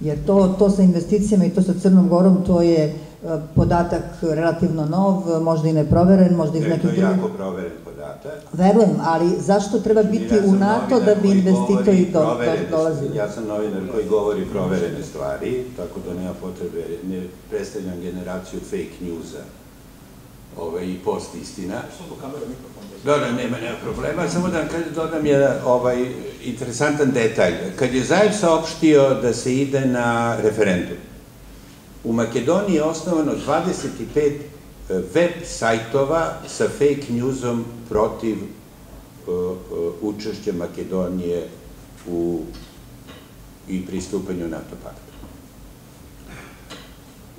Jer to, to sa investicijama i to sa Crnom Gorom, to je podatak relativno nov, možda i neproveren, možda iz nekih drugih... To je jako proveren podatak. Verujem, ali zašto treba biti Ja u NATO da bi investitori do, do, dolazili? Ja sam novinar koji govori proverene stvari, tako da nema potrebe, ne predstavljam generaciju fake newsa ovaj, i post istina. Da, da, nema, nema problema, samo da vam dodam jedan ovaj, interesantan detalj. Kad je Zajev saopštio da se ide na referendum, u Makedoniji je osnovano 25 web sajtova sa fake newsom protiv uh, uh, učešća Makedonije u i pristupanju NATO paktu.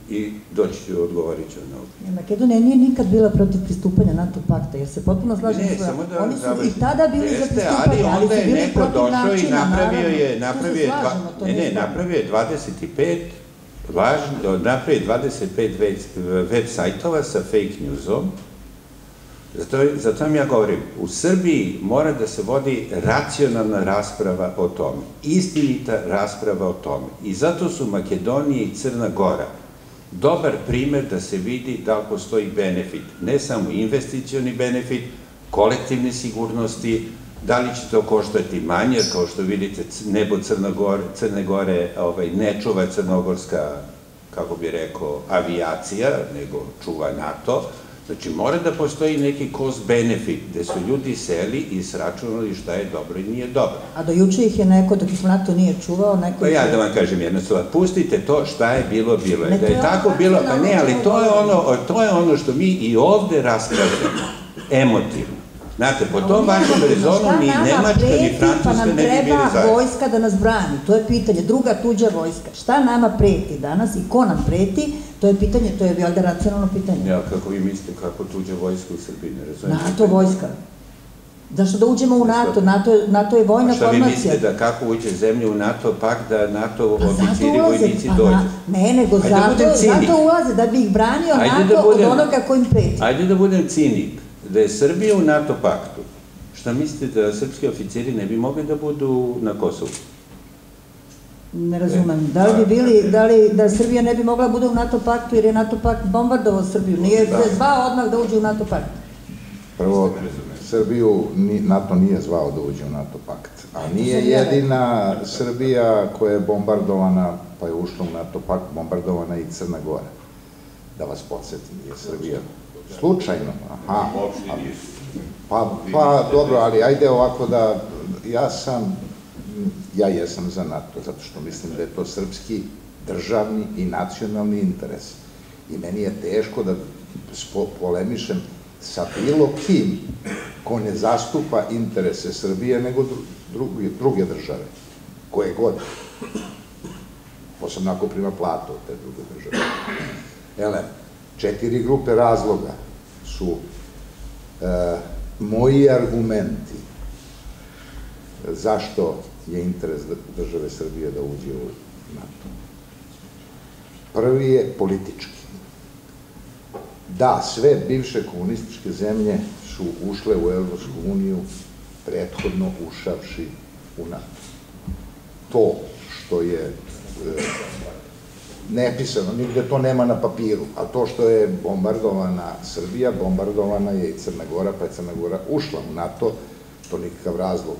I doći ću, odgovorit ću na ovo. Makedonija nije nikad bila protiv pristupanja NATO pakta, jer se potpuno slažem s vama. da Oni su i tada bili za pristupanje, ali, onda su je bili neko protiv došao načina, i napravio naravno. je, Tu se napravio je, slažemo, to ne, ne, napravio je 25 lažni, napravio je 25 web, web sajtova sa fake newsom, Zato, zato vam ja govorim, u Srbiji mora da se vodi racionalna rasprava o tome, istinita rasprava o tome. I zato su Makedonija i Crna Gora dobar primer da se vidi da li postoji benefit, ne samo investicioni benefit, kolektivne sigurnosti, da li će to koštati manje, jer kao što vidite nebo Crne Gore, ovaj, ne čuva crnogorska, kako bi rekao, avijacija, nego čuva NATO, Znači, mora da postoji neki cost benefit, gde su ljudi seli i sračunali šta je dobro i nije dobro. A do juče ih je neko, dok ih NATO nije čuvao, neko... Pa ja da vam kažem jednu stvar, pustite to šta je bilo, bilo je. Da je tako bilo, pa ne, ali to je ono, to je ono što mi i ovde raspravljamo, emotivno. Znate, po tom vašem rezonu ni Nemačka, ni Francuska Pa nam ne bi bili treba zajedno. vojska da nas brani, to je pitanje. Druga tuđa vojska. Šta nama preti danas i ko nam preti, to je pitanje, to je valjda racionalno pitanje. Ja, kako vi mislite, kako tuđe vojsko u Srbiji, ne razumijem. NATO vojska. Zašto da uđemo u NATO? NATO, je- NATO je A vojna šta vi formacija. mislite da kako uđe zemlja u NATO pak da NATO Pa oficiri vojnici pa dođu? na, ne, nego Ajde da zato, ulaze, da bi ih branio Ajde NATO da budem- od onoga ko im preti. Ajde da budem cinik, da je Srbija u NATO paktu, šta mislite da srpski oficiri ne bi mogli da budu na Kosovu? Ne razumem. Da li bi bili, da li, da Srbija ne bi mogla da bude u NATO paktu jer je NATO pakt bombardovao Srbiju? Nije Da. se zvao odmah da uđe u NATO pakt. Prvo, Srbiju ni, NATO nije zvao da uđe u NATO pakt, a nije jedina Srbija koja je bombardovana, pa je ušla u NATO pakt, bombardovana i Crna Gora. Da vas podsjetim, je Srbija slučajno, aha. Pa, pa dobro, ali ajde ovako da, ja sam, ja jesam za NATO, zato što mislim da je to srpski državni i nacionalni interes. I meni je teško da polemišem sa bilo kim ko ne zastupa interese Srbije nego dru, druge, druge države, koje god. Posebno ako prima platu od te druge države. Ele, četiri grupe razloga su e, moji argumenti zašto je interes države Srbije da uđe u NATO. Prvi je politički. Da, sve bivše komunističke zemlje su ušle u Evropsku uniju prethodno ušavši u NATO. To što je e, nepisano, nigde to nema na papiru, a to što je bombardovana Srbija, bombardovana je i Crna Gora, pa je Crna Gora ušla u NATO, to nikakav razlog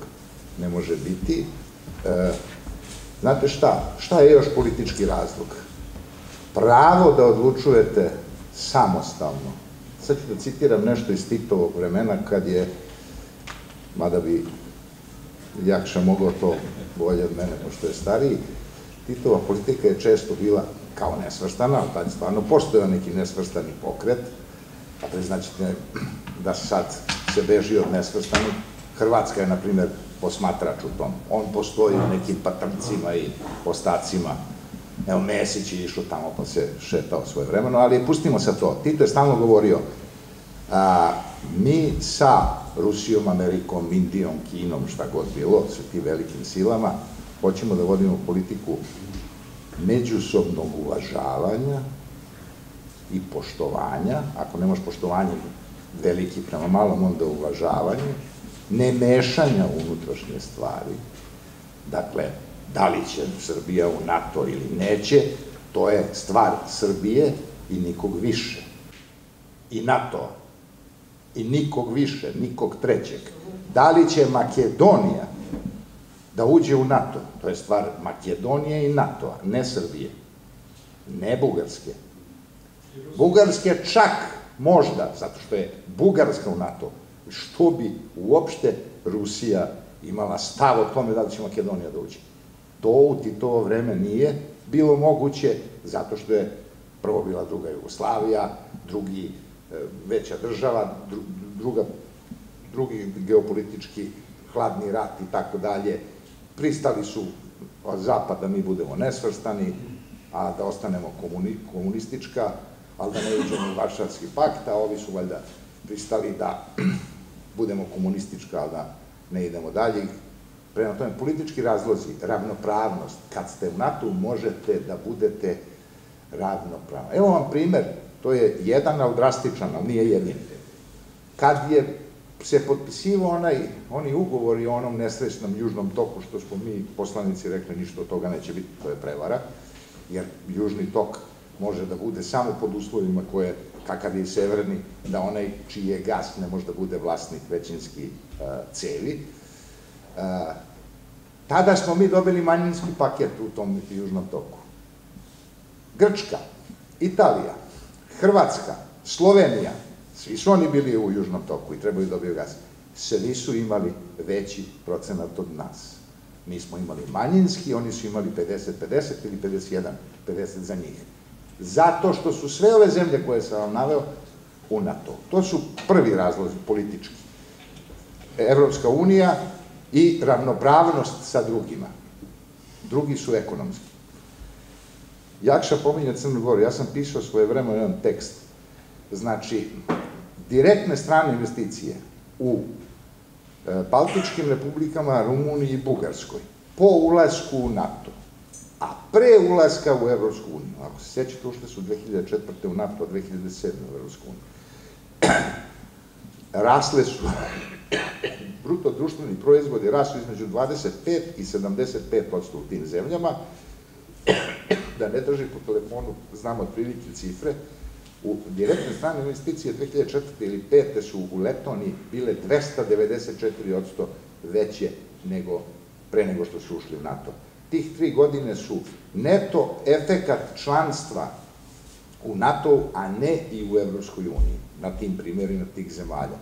ne može biti. E, znate šta? Šta je još politički razlog? Pravo da odlučujete samostalno. Sad ću da citiram nešto iz Titovog vremena kad je, mada bi Jakša mogao to bolje od mene, pošto je stariji, Titova politika je često bila kao nesvrstana, ali tad je stvarno postojao neki nesvrstani pokret, a priznaćete da sad se beži od nesvrstanih. Hrvatska je, na primjer, posmatrač u tom. On postoji u nekim patrcima i ostacima. Evo, Mesić je išao tamo pa se šetao svoje vremeno, ali pustimo sa to. Tito je stalno govorio, mi sa Rusijom, Amerikom, Indijom, Kinom, šta god bilo, sa tim velikim silama, hoćemo da vodimo politiku međusobnog uvažavanja i poštovanja, ako nemaš poštovanje veliki prema malom, onda uvažavanje, ne mešanja unutrašnje stvari, dakle, da li će Srbija u NATO ili neće, to je stvar Srbije i nikog više. I NATO. i nikog više, nikog trećeg. Da li će Makedonija da uđe u NATO, to je stvar Makedonije i NATO-a, ne Srbije, ne Bugarske. Bugarske čak možda, zato što je Bugarska u NATO, što bi uopšte Rusija imala stav o tome da li će Makedonija da uđe. To u Titovo vreme nije bilo moguće, zato što je prvo bila druga Jugoslavija, drugi e, veća država, druga, drugi geopolitički hladni rat i tako dalje. Pristali su od zapada mi budemo nesvrstani, a da ostanemo komuni, komunistička, ali da ne uđemo u Varšavski pakt, a ovi su valjda pristali da (clears throat) budemo komunistička, ali da ne idemo dalje. Prema tome, politički razlozi, ravnopravnost, kad ste u NATO možete da budete ravnopravni. Evo vam primer, to je jedan, ali drastičan, ali nije jedin. Kad je se potpisivao onaj, oni ugovori o onom nesrećnom južnom toku, što smo mi poslanici rekli, ništa od toga neće biti, to je prevara, jer južni tok može da bude samo pod uslovima koje, kakav je severni, da onaj čiji je gas ne može da bude vlasnik većinski uh, cevi. Uh, tada smo mi dobili manjinski paket u tom južnom toku. Grčka, Italija, Hrvatska, Slovenija, svi su oni bili u južnom toku i trebaju da dobiju gas. Svi su imali veći procenat od nas. Mi smo imali manjinski, oni su imali 50-50 ili 51-50 za njih. Zato što su sve ove zemlje koje sam vam naveo u NATO. To su prvi razlozi politički. Evropska unija i ravnopravnost sa drugima. Drugi su ekonomski. Jakša pominje Crnu Goru. Ja sam pisao svoje vreme jedan tekst. Znači, direktne strane investicije u e, Baltičkim republikama, Rumuniji i Bugarskoj po ulasku u NATO, a pre ulaska u Evropsku uniju, ako se sećate ušte su 2004. u NATO, a 2007. u Evropsku uniju, (clears throat) rasle su (clears throat) bruto društveni proizvodi rasu između 25 i 75% u tim zemljama, (clears throat) da ne drži po telefonu, znamo otprilike cifre, u direktne strane investicije 2004. ili 5. su u Letoniji bile 294% veće nego pre nego što su ušli u NATO. Tih tri godine su neto efekat članstva u NATO, a ne i u Evropskoj uniji, na tim primjerima tih zemalja.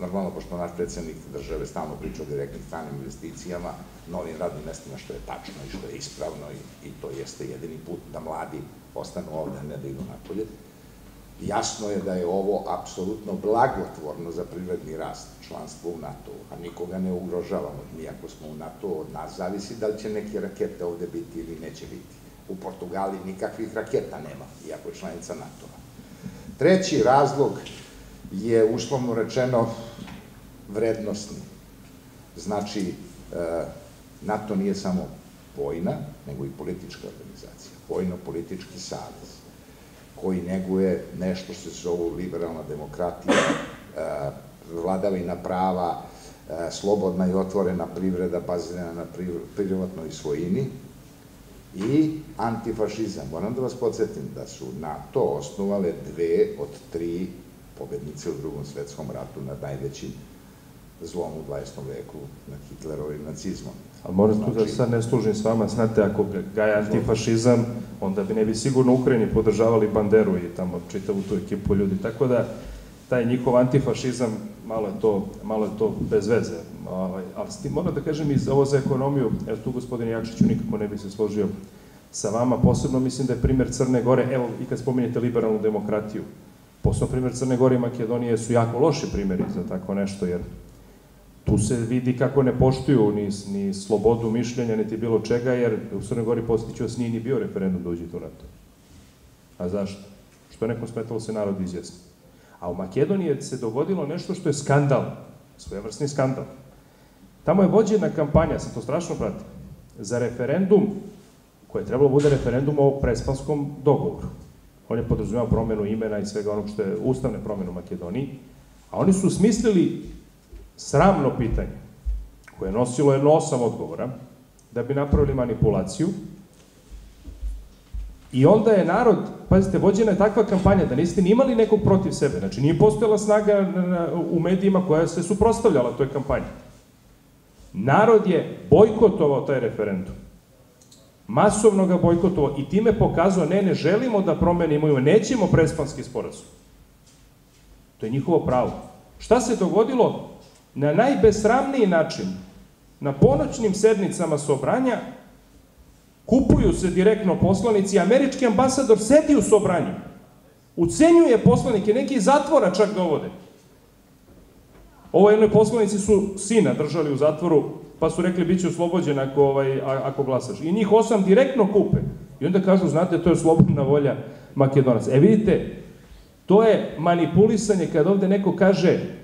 Normalno, pošto naš predsednik države stalno priča o direktnim stranim investicijama, novim radnim mestima, što je tačno i što je ispravno i, i to jeste jedini put da mladi ostanu ovde, a ne da idu napolje. Jasno je da je ovo apsolutno blagotvorno za privredni rast članstvo u NATO, a nikoga ne ugrožavamo. Mi ako smo u NATO, od nas zavisi da li će neke rakete ovde biti ili neće biti. U Portugali nikakvih raketa nema, iako je članica NATO-a. Treći razlog je uslovno rečeno vrednostni. Znači, e, NATO nije samo vojna, nego i politička organizacija, vojno-politički savez, koji neguje nešto što se zove liberalna demokratija, e, vladavina prava, e, slobodna i otvorena privreda bazirana na privatnoj svojini i antifašizam. Moram da vas podsjetim da su NATO osnovale dve od tri pobednice u drugom svetskom ratu na najvećim zlom u 20. veku, na Hitlerovim nacizmom. Ali moram tu da sad ne služim s vama, znate, ako ga je antifašizam, onda bi ne bi sigurno Ukrajini podržavali Banderu i tamo čitavu tu ekipu ljudi, tako da taj njihov antifašizam, malo je to, malo je to bez veze. Ovaj, ali s tim moram da kažem i ovo za ekonomiju, evo tu gospodin Jakšiću nikako ne bi se složio sa vama, posebno mislim da je primer Crne Gore, evo i kad spominjete liberalnu demokratiju, posebno primer Crne Gore i Makedonije su jako loši primjeri za tako nešto, jer tu se vidi kako ne poštuju ni, ni slobodu mišljenja, niti bilo čega, jer u Crnoj Gori postiću vas nije ni bio referendum da uđete u NATO. A zašto? Što nekom smetalo da se narod izjasni. A u Makedoniji se dogodilo nešto što je skandal, svojevrsni skandal. Tamo je vođena kampanja, sam to strašno pratim, za referendum koje je trebalo da bude referendum o prespanskom dogovoru. On je podrazumio promenu imena i svega onog što je ustavne promene u Makedoniji, a oni su smislili sramno pitanje, koje je nosilo jedno osam odgovora, da bi napravili manipulaciju I onda je narod, pazite, vođena je takva kampanja da niste ni imali nekog protiv sebe. Znači, nije postojala snaga na, na, u medijima koja se suprostavljala toj kampanji. Narod je bojkotovao taj referendum. Masovno ga bojkotovao i time pokazao, ne, ne želimo da promenimo ime, nećemo prespanski sporazum. To je njihovo pravo. Šta se dogodilo? Na najbesramniji način, na ponoćnim sednicama Sobranja, kupuju se direktno poslanici, američki ambasador sedi u Sobranju, ucenjuje poslanike, neki iz zatvora čak dovode. Ovo jednoj poslanici su sina držali u zatvoru, pa su rekli bit će oslobođen ako, ovaj, ako glasaš. I njih osam direktno kupe. I onda kažu, znate, to je slobodna volja Makedonaca. E vidite, to je manipulisanje kada ovde neko kaže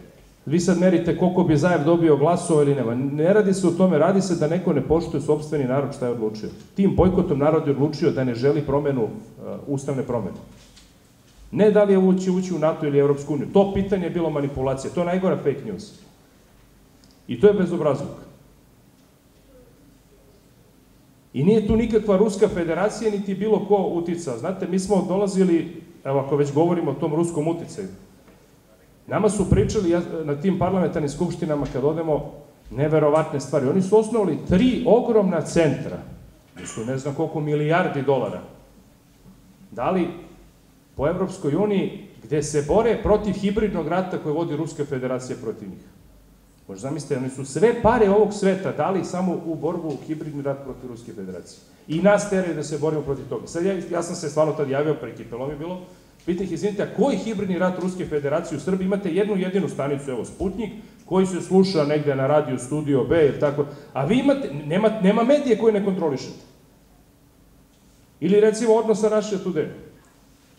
vi sad merite koliko bi Zajev dobio glasova ili nema. Ne radi se o tome, radi se da neko ne poštuje sobstveni narod šta je odlučio. Tim bojkotom narod je odlučio da ne želi promenu, uh, ustavne promene. Ne da li je ući, ući u NATO ili Evropsku uniju. To pitanje je bilo manipulacija. To je najgora fake news. I to je bezobrazluk. I nije tu nikakva Ruska federacija, niti bilo ko utica. Znate, mi smo dolazili, evo ako već govorimo o tom ruskom uticaju, nama su pričali na tim parlamentarnim skupštinama kad odemo neverovatne stvari. Oni su osnovali tri ogromna centra, su ne znam koliko milijardi dolara, dali po Evropskoj uniji gde se bore protiv hibridnog rata koje vodi Ruska federacija protiv njih. Možda zamislite, oni su sve pare ovog sveta dali samo u borbu u hibridni rat protiv Ruske federacije. I nas teraju da se borimo protiv toga. Sad ja, ja sam se stvarno tad javio, prekipelo mi bilo, Pitih, izvinite, a koji hibridni rat Ruske federacije u Srbiji? Imate jednu jedinu stanicu, evo, Sputnik, koji se sluša negde na radio Studio B, ili tako, a vi imate, nema, nema medije koje ne kontrolišete. Ili recimo odnos sa Russia Today.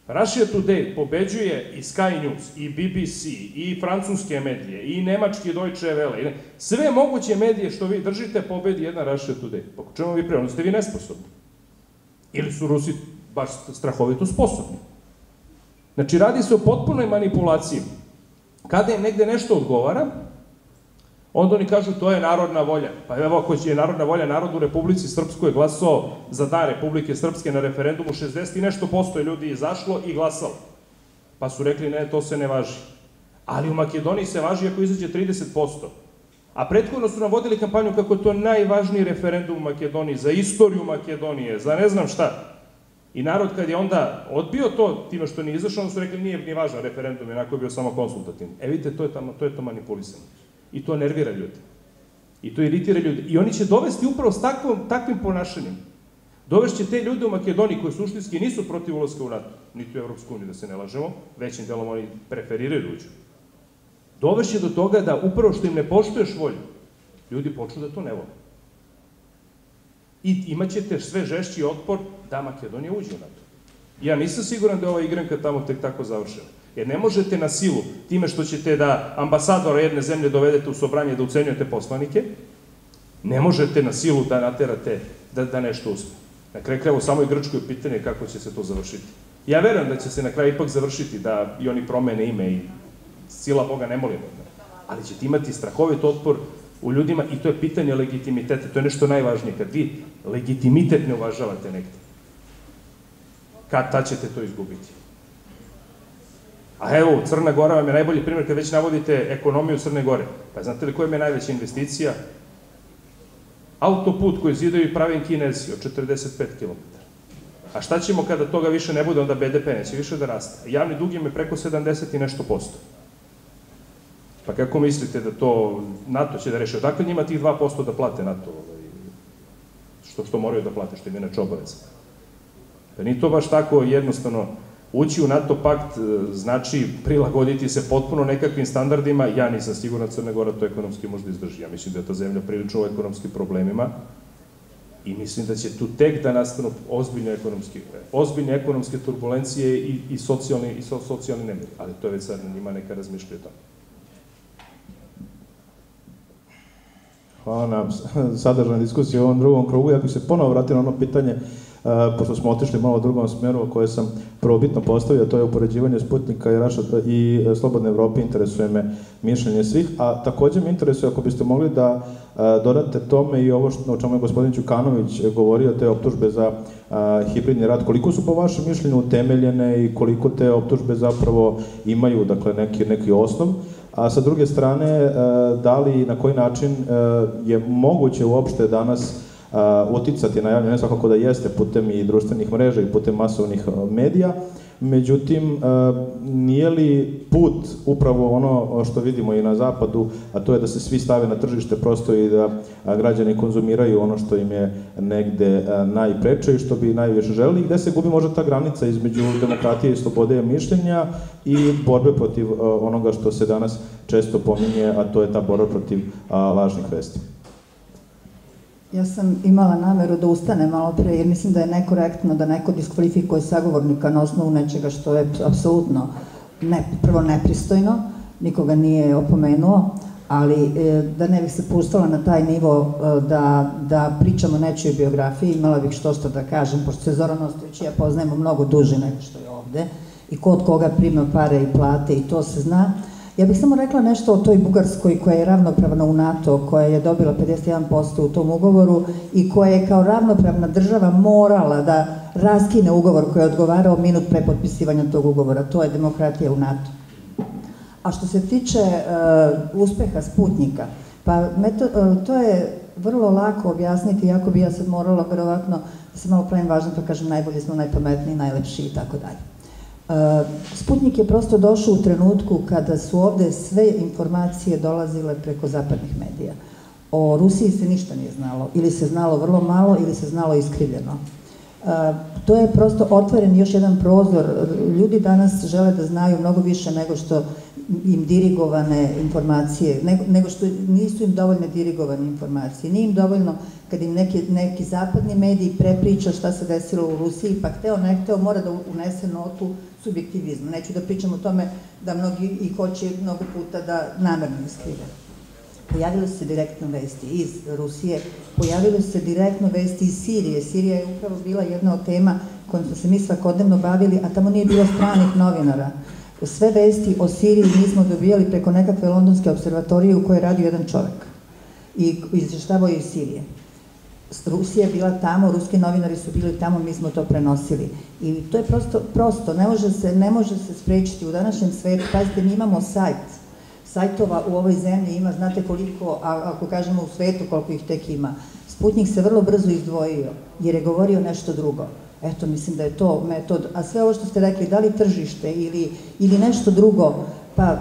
Russia Today pobeđuje i Sky News, i BBC, i francuske medije, i nemački Deutsche Welle, sve moguće medije što vi držite pobedi jedna Russia Today. Po čemu vi pre, onda ste vi nesposobni. Ili su Rusi baš strahovito sposobni. Znači, radi se o potpunoj manipulaciji. Kada im negde nešto odgovara, onda oni kažu to je narodna volja. Pa evo, ako je narodna volja, narod u Republici Srpskoj glasao za dan Republike Srpske na referendumu, 60 i nešto posto je ljudi izašlo i glasalo. Pa su rekli, ne, to se ne važi. Ali u Makedoniji se važi ako izađe 30%. A prethodno su nam vodili kampanju kako je to najvažniji referendum u Makedoniji, za istoriju Makedonije, za ne znam šta. I narod kad je onda odbio to, time što nije izašao, onda su rekli nije ni važan referendum, onako je bio samo konsultativni. E vidite, to je, tamo, to je to manipulisano. I to nervira ljudi. I to iritira ljudi. I oni će dovesti upravo s takvom, takvim ponašanjem. Dovešće te ljude u Makedoniji koji suštinski nisu protiv ulazka u NATO, niti u Evropsku uniju, da se ne lažemo, većim delom oni preferiraju da. Dovešće do toga da upravo što im ne poštuješ volju, ljudi počnu da to ne vole. I imaćete sve žešći otpor da Makedonija uđe u NATO. Ja nisam siguran da je ova igranka tamo tek tako završena. Jer ne možete na silu, time što ćete da ambasadora jedne zemlje dovedete u sobranje da ucenjujete poslanike, ne možete na silu da naterate da, da nešto uspe. Na kraju kraju, samo i Grčkoj pitanje kako će se to završiti. Ja verujem da će se na kraju ipak završiti da i oni promene ime i sila Boga ne molimo. Ali ćete imati strahovit otpor u ljudima i to je pitanje legitimiteta, to je nešto najvažnije. Kad vi legitimitet ne uvažavate negde, kad ta ćete to izgubiti. A evo, Crna Gora vam je najbolji primjer kad već navodite ekonomiju Crne Gore. Pa znate li koja je najveća investicija? Autoput koji zidaju i pravim kinezi od 45 km. A šta ćemo kada toga više ne bude, onda BDP neće više da raste. Javni dug im je preko 70 i nešto posto. Pa kako mislite da to NATO će da reši? Odakle njima tih 2% da plate NATO? Ovaj, što, što moraju da plate, što im je inače obaveza. Pa nije to baš tako jednostavno. Ući u NATO pakt e, znači prilagoditi se potpuno nekakvim standardima. Ja nisam siguran Crna Gora to ekonomski možda izdrži. Ja mislim da je ta zemlja prilično u ekonomskim problemima i mislim da će tu tek da nastanu ozbiljne ekonomske, ozbiljne ekonomske turbulencije i, i socijalni, i so, socijalni nemir. Ali to je već sad njima neka razmišljaju tamo. Hvala na sadržanoj diskusiji u ovom drugom krugu. Ja bih se ponovo vratio na ono pitanje pošto smo otišli malo u drugom smeru koje sam probitno postavio, to je upoređivanje Sputnika i, Raša, i Slobodne Evrope, interesuje me mišljenje svih, a takođe me interesuje ako biste mogli da dodate tome i ovo što, o čemu je gospodin Ćukanović govorio, te optužbe za hibridni rat, koliko su po vašem mišljenju utemeljene i koliko te optužbe zapravo imaju dakle, neki, neki osnov, a sa druge strane, da li na koji način je moguće uopšte danas uticati na javljanje, svakako da jeste putem i društvenih mreža i putem masovnih medija, Međutim, nije li put upravo ono što vidimo i na zapadu, a to je da se svi stave na tržište prosto i da građani konzumiraju ono što im je negde najpreče i što bi najviše želeli, gde se gubi možda ta granica između demokratije i slobode mišljenja i borbe protiv onoga što se danas često pominje, a to je ta borba protiv lažnih vesti. Ja sam imala nameru da ustane malo pre, jer mislim da je nekorektno da neko diskvalifikuje sagovornika na osnovu nečega što je apsolutno ne, prvo nepristojno, nikoga nije opomenuo, ali e, da ne bih se pustala na taj nivo e, da, da pričamo o nečoj biografiji, imala bih što što da kažem, pošto se Zoran Ostojić i ja poznajemo mnogo duže nego što je ovde, i ko od koga prima pare i plate i to se zna. Ja bih samo rekla nešto o toj Bugarskoj koja je ravnopravna u NATO, koja je dobila 51% u tom ugovoru i koja je kao ravnopravna država morala da raskine ugovor koji je odgovarao minut pre potpisivanja tog ugovora. To je demokratija u NATO. A što se tiče uh, uspeha Sputnika, pa uh, to je vrlo lako objasniti, jako bi ja sad morala verovatno da se malo pravim važno pa kažem najbolji smo, najpametniji, najlepši i tako dalje. Sputnik je prosto došao u trenutku kada su ovde sve informacije dolazile preko zapadnih medija. O Rusiji se ništa nije znalo, ili se znalo vrlo malo, ili se znalo iskrivljeno. To je prosto otvoren još jedan prozor. Ljudi danas žele da znaju mnogo više nego što im dirigovane informacije, nego, što nisu im dovoljne dirigovane informacije. Nije im dovoljno kad im neki, neki zapadni mediji prepriča šta se desilo u Rusiji, pa hteo ne hteo mora da unese notu subjektivizma. Neću da pričam o tome da mnogi i hoće mnogo puta da namerno iskrive. Pojavile se direktno vesti iz Rusije, pojavile se direktno vesti iz Sirije. Sirija je upravo bila jedna od tema kojom smo se mi svakodnevno bavili, a tamo nije bilo stranih novinara. Sve vesti o Siriji mi smo dobijali preko nekakve londonske observatorije u kojoj je radio jedan čovek i izveštavao iz Sirije. Rusija je bila tamo, ruski novinari su bili tamo, mi smo to prenosili. I to je prosto, prosto ne, može se, ne može se sprečiti u današnjem svetu. Pazite, mi imamo sajt. Sajtova u ovoj zemlji ima, znate koliko, a ako kažemo u svetu koliko ih tek ima. Sputnik se vrlo brzo izdvojio, jer je govorio nešto drugo. Eto, mislim da je to metod. A sve ovo što ste rekli, da li tržište ili, ili nešto drugo, pa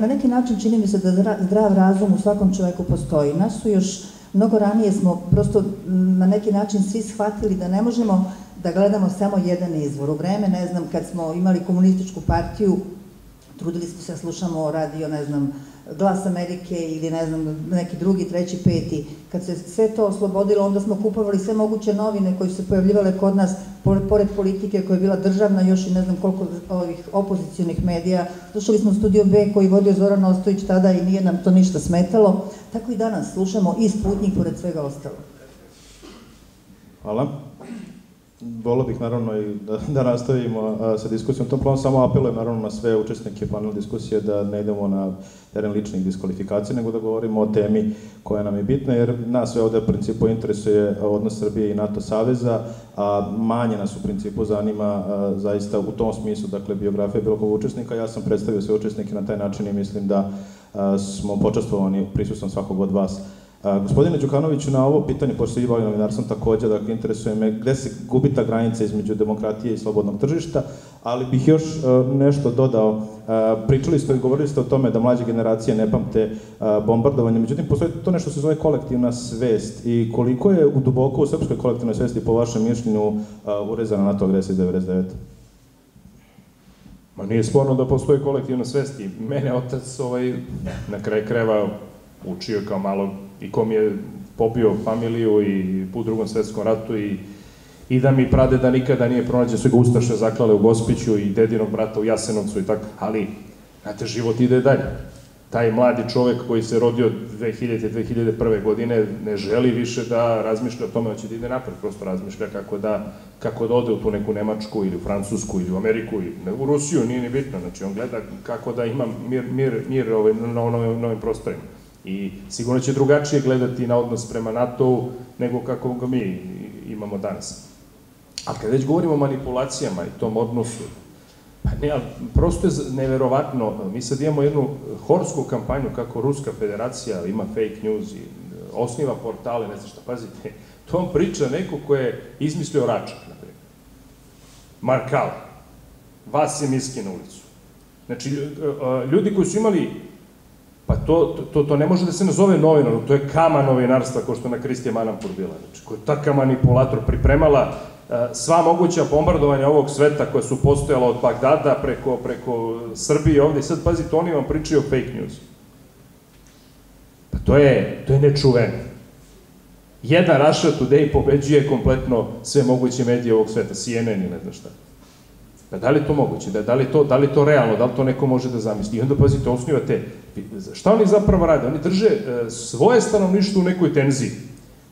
na neki način čini mi se da zdrav razum u svakom čoveku postoji. Nas su još Mnogo ranije smo prosto na neki način svi shvatili da ne možemo da gledamo samo jedan izvor. U vreme, ne znam, kad smo imali komunističku partiju, trudili smo se da slušamo radio, ne znam, Glas Amerike ili ne znam, neki drugi, treći, peti. Kad se sve to oslobodilo, onda smo kupovali sve moguće novine koje su pojavljivale kod nas, pored politike koja je bila državna, još i ne znam koliko ovih opozicijonih medija. Slušali smo Studio B koji vodio Zoran Ostojić tada i nije nam to ništa smetalo. Tako i danas slušamo i Sputnik pored svega ostalo. Hvala. Volio bih naravno i da, da nastavimo a, sa diskusijom. Tom planu samo apelujem naravno na sve učesnike panel diskusije da ne idemo na teren ličnih diskvalifikacija, nego da govorimo o temi koja nam je bitna, jer nas sve ovde u principu interesuje odnos Srbije i NATO saveza, a manje nas u principu zanima a, zaista u tom smislu, dakle, biografija bilo kog učesnika. Ja sam predstavio sve učesnike na taj način i mislim da a, smo počastvovani prisustvom svakog od vas A, gospodine Đukanoviću, na ovo pitanje, pošto se i bavim novinarstvom takođe, dakle, interesuje me gde se gubi ta granica između demokratije i slobodnog tržišta, ali bih još uh, nešto dodao. Uh, pričali ste i govorili ste o tome da mlađe generacije ne pamte uh, bombardovanje, međutim, postoje to nešto se zove kolektivna svest i koliko je u duboko u srpskoj kolektivnoj svesti, po vašem mišljenju, urezana NATO agresija 99? Ma nije sporno da postoji kolektivna svest i mene otac ovaj, na kraj kreva učio kao malo i kom je pobio familiju i u drugom svetskom ratu i i da mi prade da nikada nije pronađe ga Ustaše zaklale u Gospiću i dedinog brata u Jasenovcu i tako, ali, znate, život ide dalje. taj mladi čovek koji se rodio 2000. 2001. godine ne želi više da razmišlja o tome hoće da ide napred, prosto razmišlja kako da, kako da ode u tu neku Nemačku ili u Francusku ili u Ameriku ili u Rusiju, nije ni bitno, znači on gleda kako da ima mir, mir, mir ovaj, na novim, novim prostorima. I sigurno će drugačije gledati na odnos prema NATO-u nego kako ga mi imamo danas. A kad već govorimo o manipulacijama i tom odnosu, pa ne, ali prosto je neverovatno, mi sad imamo jednu horsku kampanju kako Ruska federacija ima fake news i osniva portale, ne znam šta, pazite, to vam priča neko ko je izmislio Račak, na primjer. Markal, Vasim Iski na ulicu. Znači, ljudi koji su imali Pa to, to, to ne može da se nazove novinar, to je kama novinarstva, kao što na Kristija Manampur bila. Znači, koja je taka manipulator pripremala uh, sva moguća bombardovanja ovog sveta koja su postojala od Bagdada preko, preko Srbije ovde. I sad, pazite, oni vam pričaju o fake news. Pa to je, to je nečuveno. Jedan Russia Today pobeđuje kompletno sve moguće medije ovog sveta, CNN ili ne znam šta. Pa da li je to moguće? Da, da, li to, da li to realno? Da li to neko može da zamisli? I onda, pazite, osnivate, šta oni zapravo rade? Oni drže e, svoje stanovništvo u nekoj tenziji.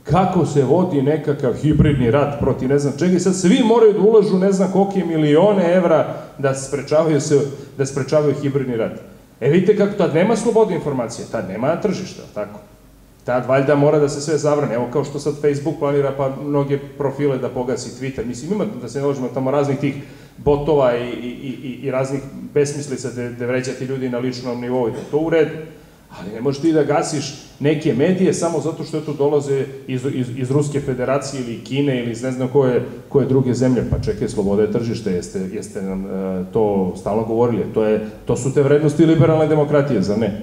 Kako se vodi nekakav hibridni rat protiv ne znam čega i sad svi moraju da ulažu ne znam kolike milione evra da sprečavaju, se, da sprečavaju hibridni rat. E vidite kako tad nema slobode informacije, tad nema tržišta, tako? Tad valjda mora da se sve zavrne. Evo kao što sad Facebook planira pa mnoge profile da pogasi Twitter. Mislim, ima da se ne ložimo tamo raznih tih botova i, i, i, i raznih besmislica da, da vređati ljudi na ličnom nivou i da to ured, ali ne možeš ti da gasiš neke medije samo zato što to dolaze iz, iz, iz Ruske federacije ili Kine ili iz ne znam koje, koje druge zemlje. Pa čekaj, sloboda je tržište, jeste, jeste nam e, to stalno govorili. To, je, to su te vrednosti liberalne demokratije, za ne?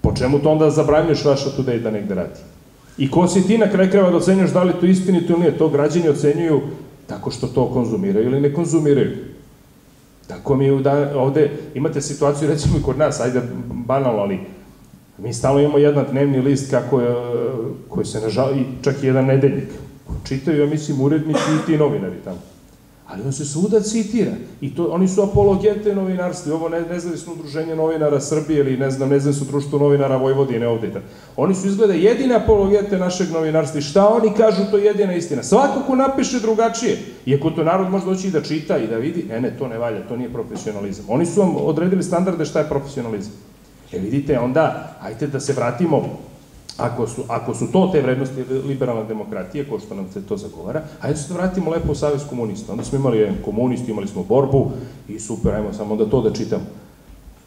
Po čemu to onda zabranjuješ Russia Today da negde radi? I ko si ti na kraj kreva da ocenjuješ da li to istinito ili nije? To građani ocenjuju Tako što to konzumiraju ili ne konzumiraju. Tako mi da, ovde imate situaciju, recimo i kod nas, ajde banalno, ali mi stalno imamo jedan dnevni list kako je, koji se nažal, i čak i jedan nedeljnik. Čitaju, ja mislim, urednici i ti novinari tamo ali on se svuda citira. I to, oni su apologete novinarstva. Ovo ne, nezavisno udruženje novinara Srbije ili ne znam, nezavisno društvo novinara Vojvodine ovde. Oni su izgleda jedine apologete našeg novinarstva. I šta oni kažu, to je jedina istina. Svako ko napiše drugačije, iako to narod može doći i da čita i da vidi, ne, ne, to ne valja, to nije profesionalizam. Oni su vam odredili standarde šta je profesionalizam. E vidite, onda, hajte da se vratimo Ako su, ako su to te vrednosti liberalne demokratije, ko što nam se to zagovara, hajde se da vratimo lepo u Savez komunista. Onda smo imali jedan komunist, imali smo borbu i super, ajmo samo da to da čitamo.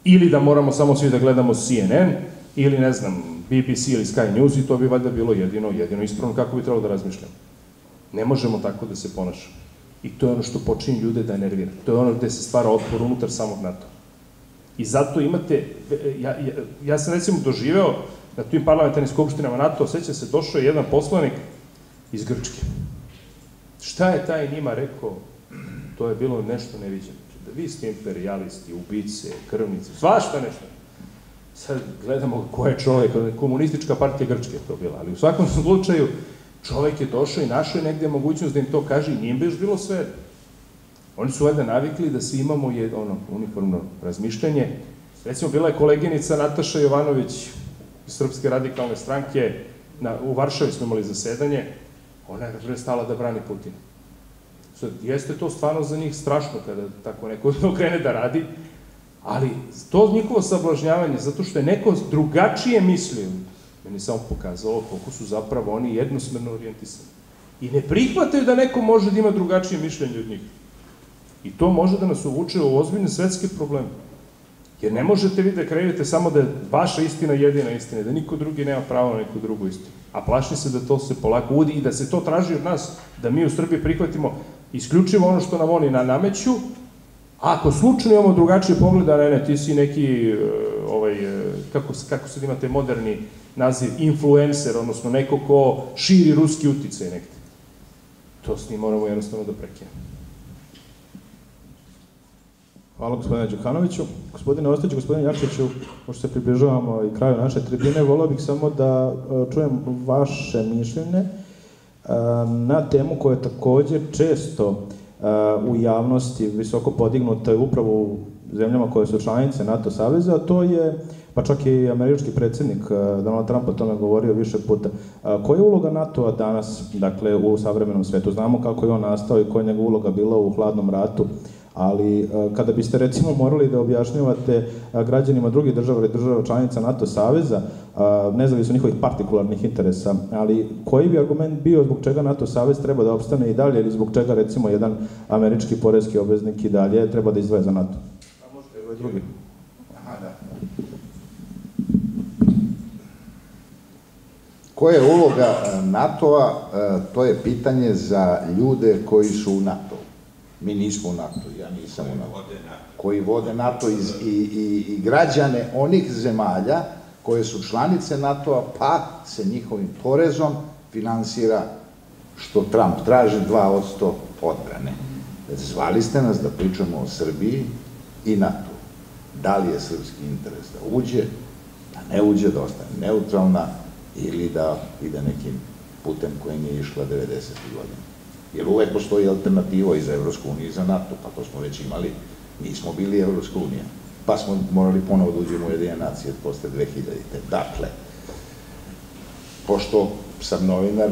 Ili da moramo samo svi da gledamo CNN, ili ne znam, BBC ili Sky News i to bi valjda bilo jedino, jedino ispravno kako bi trebalo da razmišljamo. Ne možemo tako da se ponašamo. I to je ono što počinje ljude da nervira. To je ono gde se stvara otpor unutar samog NATO. I zato imate, ja, ja, ja sam recimo doživeo na tim parlamentarnim skupštinama NATO, seća se, došao je jedan poslanik iz Grčke. Šta je taj njima rekao? To je bilo nešto neviđeno. Da vi ste imperialisti, ubice, krvnici, svašta nešto. Sad gledamo ko je čovjek, komunistička partija Grčke je to bila, ali u svakom slučaju čovjek je došao i našao je negde mogućnost da im to kaže i njim bi još bilo sve. Oni su valjda navikli da svi imamo jedno ono, uniformno razmišljanje. Recimo, bila je koleginica Nataša Jovanović Srpske radikalne stranke, na, u Varšavi smo imali zasedanje, ona je stala da brani Putina. Jeste to stvarno za njih strašno kada tako neko (laughs) krene da radi, ali to njihovo sablažnjavanje, zato što je neko drugačije mislio, meni samo pokazalo koliko su zapravo oni jednosmerno orijentisani. I ne prihvataju da neko može da ima drugačije mišljenje od njih. I to može da nas uvuče u ozbiljne svetske probleme. Jer ne možete vi da kreirate samo da je vaša istina jedina istina, da niko drugi nema pravo na neku drugu istinu. A plaši se da to se polako udi i da se to traži od nas, da mi u Srbiji prihvatimo isključivo ono što nam oni na nameću, a ako slučajno imamo drugačije pogleda, ne, ne, ti si neki, uh, ovaj, uh, kako, kako sad imate moderni naziv, influencer, odnosno neko ko širi ruski uticaj nekde. To s njim moramo jednostavno da prekinemo. Hvala gospodine Đukanoviću. Gospodine Ostić, gospodine Jakšiću, pošto se približavamo i kraju naše tribine, volao bih samo da e, čujem vaše mišljenje e, na temu koja je takođe često e, u javnosti visoko podignuta upravo u zemljama koje su članice NATO saveza, to je pa čak i američki predsjednik uh, Donald Trump o tome govorio više puta. Koja je uloga NATO-a danas, dakle, u savremenom svetu? Znamo kako je on nastao i koja je njegova uloga bila u hladnom ratu, ali kada biste recimo morali da objašnjavate građanima drugih država ili država članica NATO saveza, nezavisno njihovih partikularnih interesa, ali koji bi argument bio zbog čega NATO savez treba da opstane i dalje ili zbog čega recimo jedan američki porezki obveznik i dalje treba da izdvaja za NATO? A možete ovaj drugi. Aha, da. Koja je uloga NATO-a? To je pitanje za ljude koji su u NATO. Mi nismo u NATO, ja nisam u NATO. Koji vode NATO i, i, i, i građane onih zemalja koje su članice NATO-a, pa se njihovim porezom finansira što Trump traži 2% odbrane. Zvali ste nas da pričamo o Srbiji i NATO. Da li je srpski interes da uđe, da ne uđe, da ostane neutralna ili da ide nekim putem kojim je išla 90. godina. Jer uvek postoji alternativa i za Evropsku uniju i za NATO, pa to smo već imali, nismo bili Evropska unija. Pa smo morali ponovo da uđemo u jedine nacije posle 2000. Dakle, pošto sam novinar,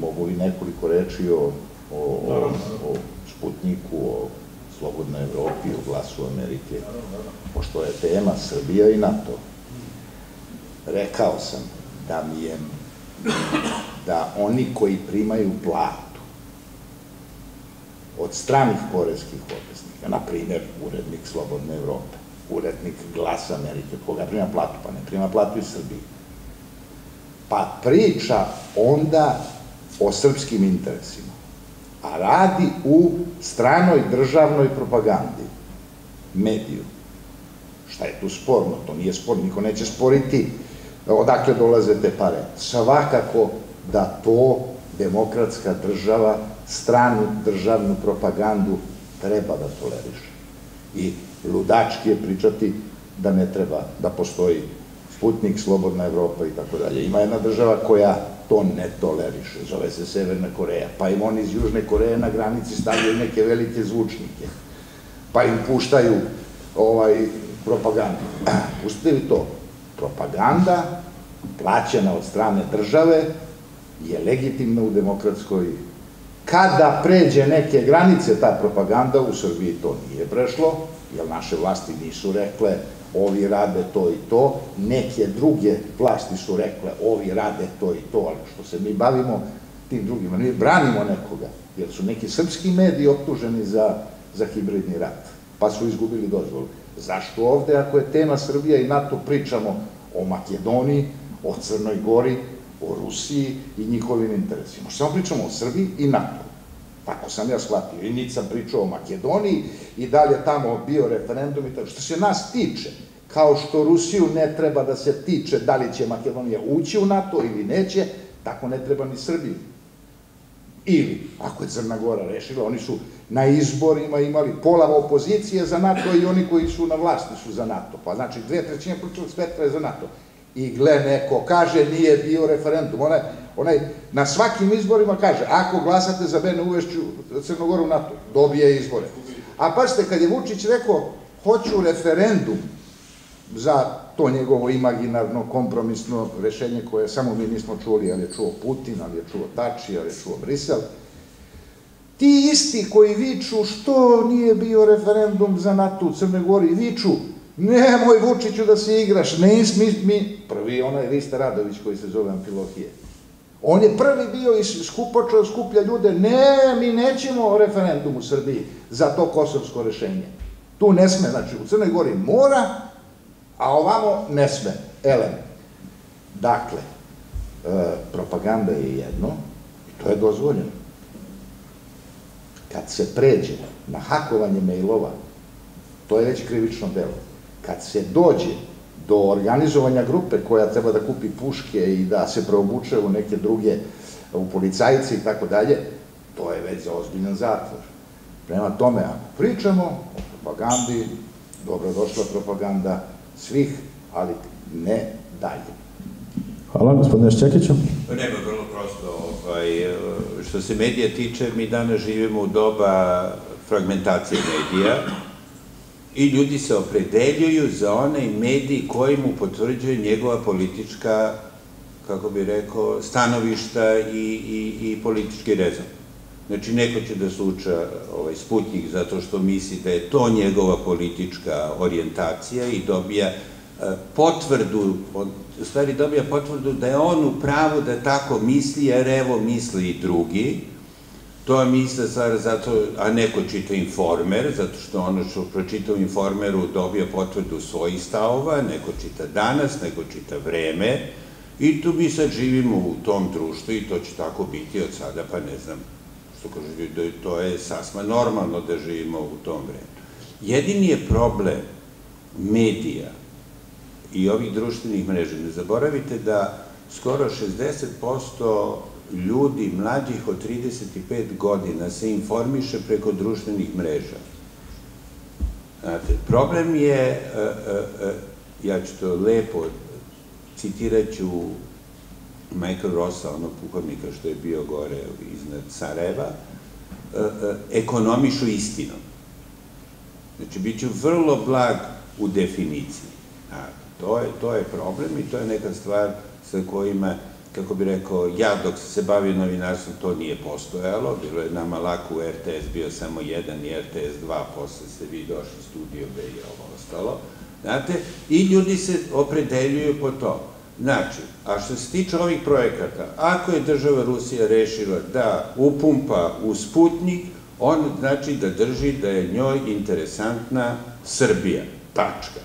mogu li nekoliko reči o, o, o, o Sputniku, o Slobodnoj Evropi, o glasu Amerike, pošto je tema Srbija i NATO. Rekao sam da mi je da oni koji primaju platu od stranih porezkih obveznika, na primer urednik Slobodne Evrope, urednik Glasa Amerike, koga prima platu, pa ne prima platu iz Srbije, pa priča onda o srpskim interesima, a radi u stranoj državnoj propagandi, mediju. Šta je tu sporno? To nije sporno, niko neće sporiti odakle dolaze te pare. Svakako da to demokratska država, stranu državnu propagandu treba da toleriše. I ludački je pričati da ne treba da postoji Sputnik, Slobodna Evropa i tako dalje. Ima jedna država koja to ne toleriše, zove se Severna Koreja, pa im oni iz Južne Koreje na granici stavljaju neke velike zvučnike, pa im puštaju ovaj, propagandu. (clears throat) Pustite to, propaganda plaćena od strane države je legitimna u demokratskoj. Kada pređe neke granice ta propaganda, u Srbiji to nije prešlo, jer naše vlasti nisu rekle ovi rade to i to, neke druge vlasti su rekle ovi rade to i to, ali što se mi bavimo tim drugima, mi branimo nekoga, jer su neki srpski mediji optuženi za, za hibridni rat, pa su izgubili dozvolu. Zašto ovde, ako je tema Srbija i NATO, pričamo o Makedoniji, o Crnoj Gori, o Rusiji i njihovim interesima. Samo pričamo o Srbiji i NATO. Tako sam ja shvatio. I niti sam pričao o Makedoniji i dalje tamo bio referendum i tako. Što se nas tiče, kao što Rusiju ne treba da se tiče da li će Makedonija ući u NATO ili neće, tako ne treba ni Srbiju. Ili, ako je Crna Gora rešila, oni su na izborima imali pola opozicije za NATO i oni koji su na vlasti su za NATO. Pa znači, dve trećine političkog spektra je za NATO i gle neko kaže nije bio referendum. Onaj, na svakim izborima kaže ako glasate za mene uvešću Crnogoru NATO, dobije izbore. A pazite, kad je Vučić rekao hoću referendum za to njegovo imaginarno kompromisno rešenje koje samo mi nismo čuli, ali je čuo Putin, ali je čuo Tači, ali je čuo Brisel, ti isti koji viču što nije bio referendum za NATO u Crnoj Gori, viču Nemoj Vučiću da se igraš, ne mi, mi, prvi onaj Rista Radović koji se zove Amfilohije. On je prvi bio i skupočeo skuplja ljude, ne, mi nećemo referendum u Srbiji za to kosovsko rešenje. Tu ne sme, znači u Crnoj Gori mora, a ovamo ne sme. Elem, dakle, e, propaganda je jedno, i to je dozvoljeno. Kad se pređe na hakovanje mailova, to je već krivično delo kad se dođe do organizovanja grupe koja treba da kupi puške i da se preobuče u neke druge, u policajice i tako dalje, to je već za ozbiljan zatvor. Prema tome, ako pričamo o propagandi, dobrodošla propaganda svih, ali ne dalje. Hvala, gospodine Šćekiću. Nema, vrlo prosto. Ovaj, što se medija tiče, mi danas živimo u doba fragmentacije medija, I ljudi se opredeljuju za onaj medij koji mu potvrđuje njegova politička, kako bi rekao, stanovišta i, i, i politički rezon. Znači, neko će da sluča ovaj, Sputnik zato što misli da je to njegova politička orijentacija i dobija e, potvrdu, u stvari dobija potvrdu da je on u pravu da tako misli, jer evo misli i drugi, To misle stvar zato, a neko čita informer, zato što ono što pročita u informeru dobija potvrdu svojih stavova, neko čita danas, neko čita vreme, i tu mi sad živimo u tom društvu i to će tako biti od sada, pa ne znam, to je sasma normalno da živimo u tom vremenu. Jedini je problem medija i ovih društvenih mreža. Ne zaboravite da skoro 60% ljudi mlađih od 35 godina se informiše preko društvenih mreža. Znate, problem je, e, e, e, ja ću to lepo, citirat ću Michael Rossa, onog pukovnika što je bio gore iznad Sarajeva, ekonomišu istinom. Znači, bit ću vrlo blag u definiciji. A, to, je, to je problem i to je neka stvar sa kojima kako bi rekao, ja dok se bavio novinarstvom to nije postojalo, bilo je nama lako u RTS bio samo jedan i RTS dva, posle ste vi došli studio B i ovo ostalo, znate, i ljudi se opredeljuju po to. Znači, a što se tiče ovih projekata, ako je država Rusija rešila da upumpa u Sputnik, on znači da drži da je njoj interesantna Srbija, tačka.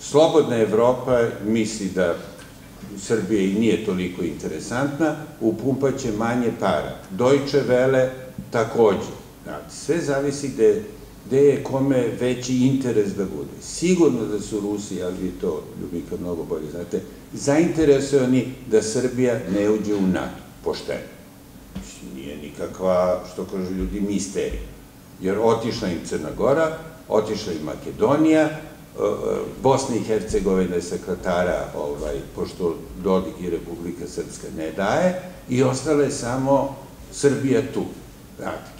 Slobodna Evropa misli da Srbije i nije toliko interesantna, upumpaće manje para. Deutsche Welle takođe. Znači, sve zavisi gde, gde je kome veći interes da bude. Sigurno da su Rusi, ali vi to, Ljubika, mnogo bolje znate, zainteresovani da Srbija ne uđe u NATO, pošteno. Nije nikakva, što kažu ljudi, misterija. Jer otišla im Crna Gora, otišla im Makedonija, Bosne i Hercegovine sekretara, ovaj, pošto Dodik i Republika Srpska ne daje, i ostale samo Srbija tu.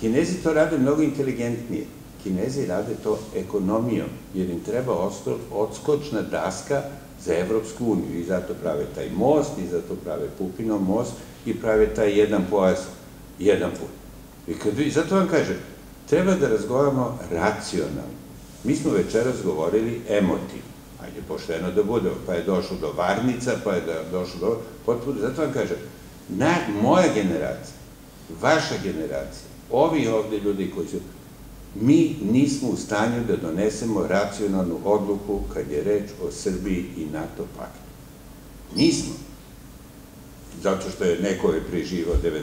Kinezi to rade mnogo inteligentnije. Kinezi rade to ekonomijom, jer im treba odskočna daska za Evropsku uniju i zato prave taj most i zato prave Pupinov most i prave taj jedan pojas, jedan put. I kad zato vam kažem, treba da razgovaramo racionalno. Mi smo večeras govorili emotivno, ajde pošteno da bude, pa je došlo do varnica, pa je došlo do potpuno, zato vam kažem, na, moja generacija, vaša generacija, ovi ovde ljudi koji su, mi nismo u stanju da donesemo racionalnu odluku kad je reč o Srbiji i NATO paktu. Nismo. Zato što je neko je preživao 99.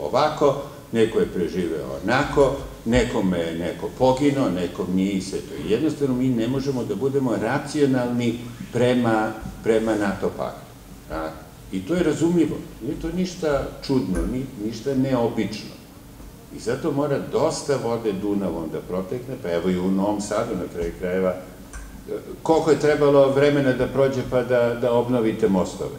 ovako, neko je preživeo onako, nekome je neko poginuo, nekom nije i sve to. Jednostavno mi ne možemo da budemo racionalni prema, prema NATO paktu. I to je razumljivo. Nije to ništa čudno, ni, ništa neobično. I zato mora dosta vode Dunavom da protekne, pa evo i u Novom Sadu na kraju krajeva, koliko je trebalo vremena da prođe pa da, da obnovite mostove?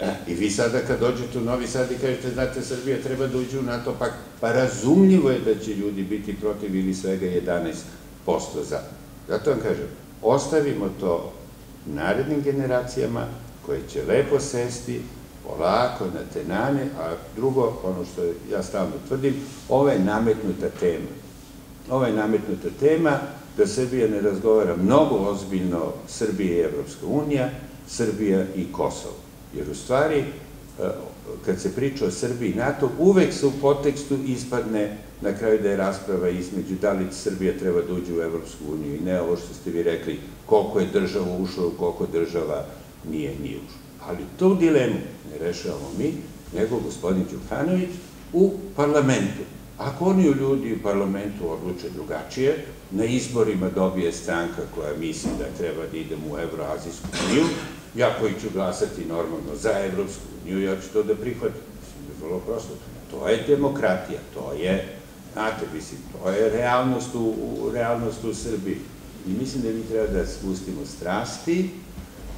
E, I vi sada kad dođete u Novi Sad i kažete, znate, Srbija treba da uđe u NATO, pa, razumljivo je da će ljudi biti protiv ili svega 11% za. Zato vam kažem, ostavimo to narednim generacijama koje će lepo sesti, polako, na tenane, a drugo, ono što ja stalno tvrdim, ovo je nametnuta tema. Ovo je nametnuta tema da Srbija ne razgovara mnogo ozbiljno Srbije i Evropska unija, Srbija i Kosovo. Jer u stvari, e, kad se priča o Srbiji i NATO, uvek se u potekstu ispadne na kraju da je rasprava između da li Srbija treba da uđe u Evropsku uniju i ne ovo što ste vi rekli, koliko je država ušla, koliko država nije, nije ušla. Ali tu dilemu ne rešavamo mi, nego gospodin Đukanović u parlamentu. Ako oni ljudi u parlamentu odluče drugačije, na izborima dobije stranka koja misli da treba da idemo u Evroazijsku uniju, ja koji ću glasati normalno za Evropsku uniju, ja ću to da prihvatim. Mislim, vrlo prosto. To je demokratija, to je, znate, mislim, to je realnost u, u, realnost u Srbiji. I mislim da mi treba da spustimo strasti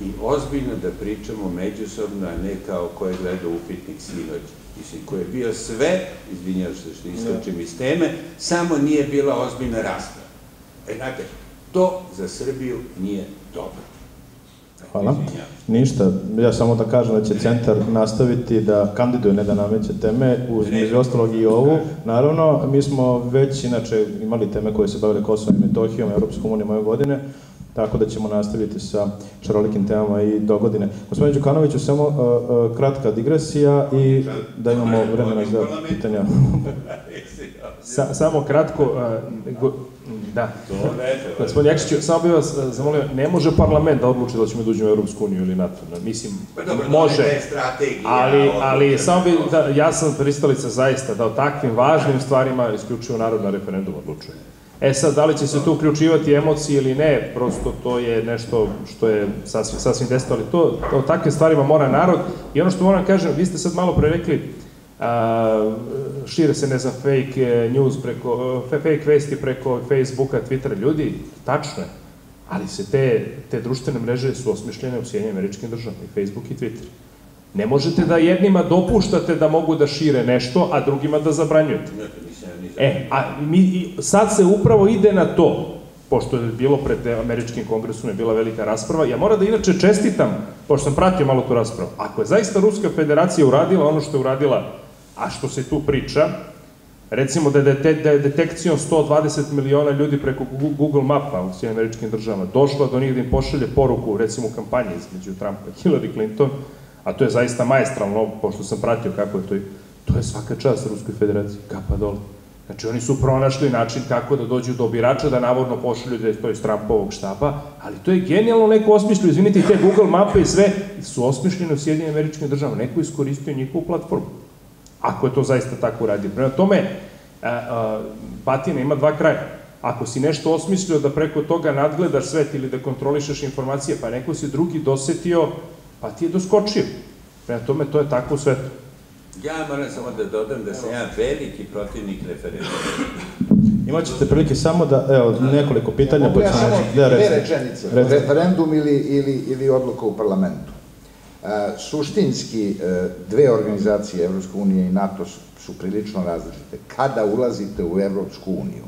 i ozbiljno da pričamo međusobno, a ne kao ko je gledao upitnik sinoć. Mislim, ko je bio sve, izvinjavam se što iskačem iz teme, samo nije bila ozbiljna rasprava. E, znate, to za Srbiju nije dobro. Hvala. Ništa, ja samo da kažem da će centar nastaviti da kandiduje, ne da nameće teme, uz među ostalog i ovu. Naravno, mi smo već inače imali teme koje se bavile Kosovom i Metohijom, Europskom unijom ove godine, tako da ćemo nastaviti sa šarolikim temama i do godine. Gospodin Đukanoviću, samo uh, uh, kratka digresija i da imamo vremena za pitanja. (laughs) Sa, samo kratko, a, go, da. Gospodin Jakšiću, samo bih vas zamolio, ne može parlament da odluči da ćemo da uđemo u Europsku uniju ili NATO. Mislim, Pa dobro, može, ali, ali samo bi, da, ja sam pristalica zaista da o takvim važnim stvarima isključivo narod na referendum odlučuje. E sad, da li će se tu uključivati emocije ili ne, prosto to je nešto što je sasvim, sasvim desno, ali to, o takvim stvarima mora narod. I ono što moram kažem, vi ste sad malo pre rekli, a, šire se, ne znam, fake news preko, fake vesti preko Facebooka, Twittera, ljudi, tačno je, ali se te, te društvene mreže su osmišljene u Sjedinjenim američkim državama, i Facebook i Twitter. Ne možete da jednima dopuštate da mogu da šire nešto, a drugima da zabranjujete. E, a mi, sad se upravo ide na to, pošto je bilo pred američkim kongresom je bila velika rasprava, ja moram da inače čestitam, pošto sam pratio malo tu raspravu, ako je zaista Ruska federacija uradila ono što je uradila, a što se tu priča, recimo da je, da detekcijom 120 miliona ljudi preko Google mapa u Sjedinjenim američkim državama došla do njih da im pošalje poruku, recimo u kampanji između Trumpa i Hillary Clinton, a to je zaista maestralno, pošto sam pratio kako je to, to je svaka čast Ruskoj federaciji, kapa dole. Znači, oni su pronašli način kako da dođu do birača, da navodno pošalju da je to iz Trumpovog štaba, ali to je genijalno neko osmišljio, izvinite, te Google mape i sve su osmišljene u Sjedinjenim američkim državama, neko iskoristio njihovu platformu. Ako je to zaista tako uradio. Prema tome, a, a, patina ima dva kraja. Ako si nešto osmislio da preko toga nadgledaš svet ili da kontrolišeš informacije, pa neko si drugi dosetio, pa ti je doskočio. Prema tome, to je tako u svetu. Ja moram samo da dodam da sam ja veliki protivnik referenduma. Imaćete prilike samo da, evo, nekoliko pitanja, Mogu pa ja ćemo... samo Da, dve rečenice. Recite. Referendum ili, ili, ili odluka u parlamentu. E, suštinski, e, dve organizacije, Evropska unija i NATO, su, su prilično različite. Kada ulazite u Evropsku uniju,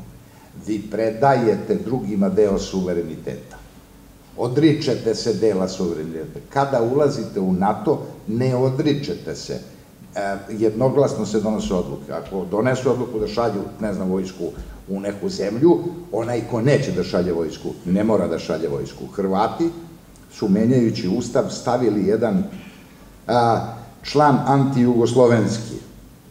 vi predajete drugima deo suvereniteta. Odričete se dela suvereniteta. Kada ulazite u NATO, ne odričete se. E, jednoglasno se donose odluke. Ako donesu odluku da šalju, ne znam, vojsku u neku zemlju, onaj ko neće da šalje vojsku, ne mora da šalje vojsku. Hrvati su, menjajući ustav, stavili jedan a, član antijugoslovenski,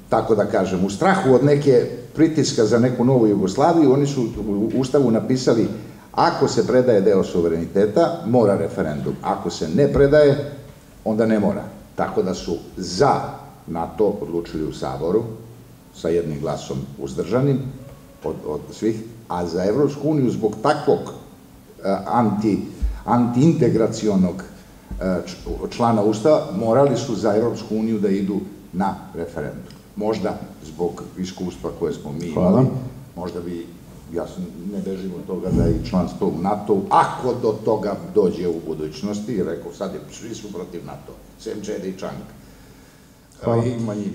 tako da kažem, u strahu od neke pritiska za neku novu Jugoslaviju, oni su u Ustavu napisali ako se predaje deo suvereniteta, mora referendum. Ako se ne predaje, onda ne mora. Tako da su za NATO odlučili u Saboru, sa jednim glasom uzdržanim od, od svih, a za Evropsku uniju zbog takvog e, anti, antiintegracionog e, č- člana Ustava morali su za Evropsku uniju da idu na referendum. Možda zbog iskustva koje smo mi Hvala. imali, možda bi, ja ne bežim od toga da je i članstvo u NATO, ako do toga dođe u budućnosti, rekao sad je, svi su protiv NATO, sem Čede i Čank. Hvala.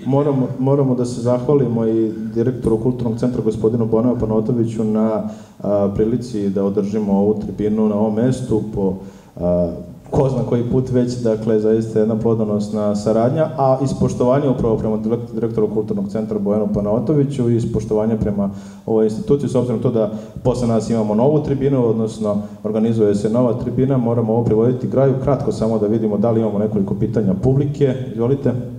Moramo, moramo da se zahvalimo i direktoru Kulturnog centra gospodinu Bonova Panotoviću na a, prilici da održimo ovu tribinu na ovom mestu po a, ko zna koji put već, dakle, zaista jedna plodonosna saradnja, a ispoštovanje upravo prema direkt- direktoru Kulturnog centra Bojanu Panotoviću i ispoštovanje prema ovoj instituciji, s obzirom to da posle nas imamo novu tribinu, odnosno organizuje se nova tribina, moramo ovo privoditi kraju. Kratko samo da vidimo da li imamo nekoliko pitanja publike. Izvolite.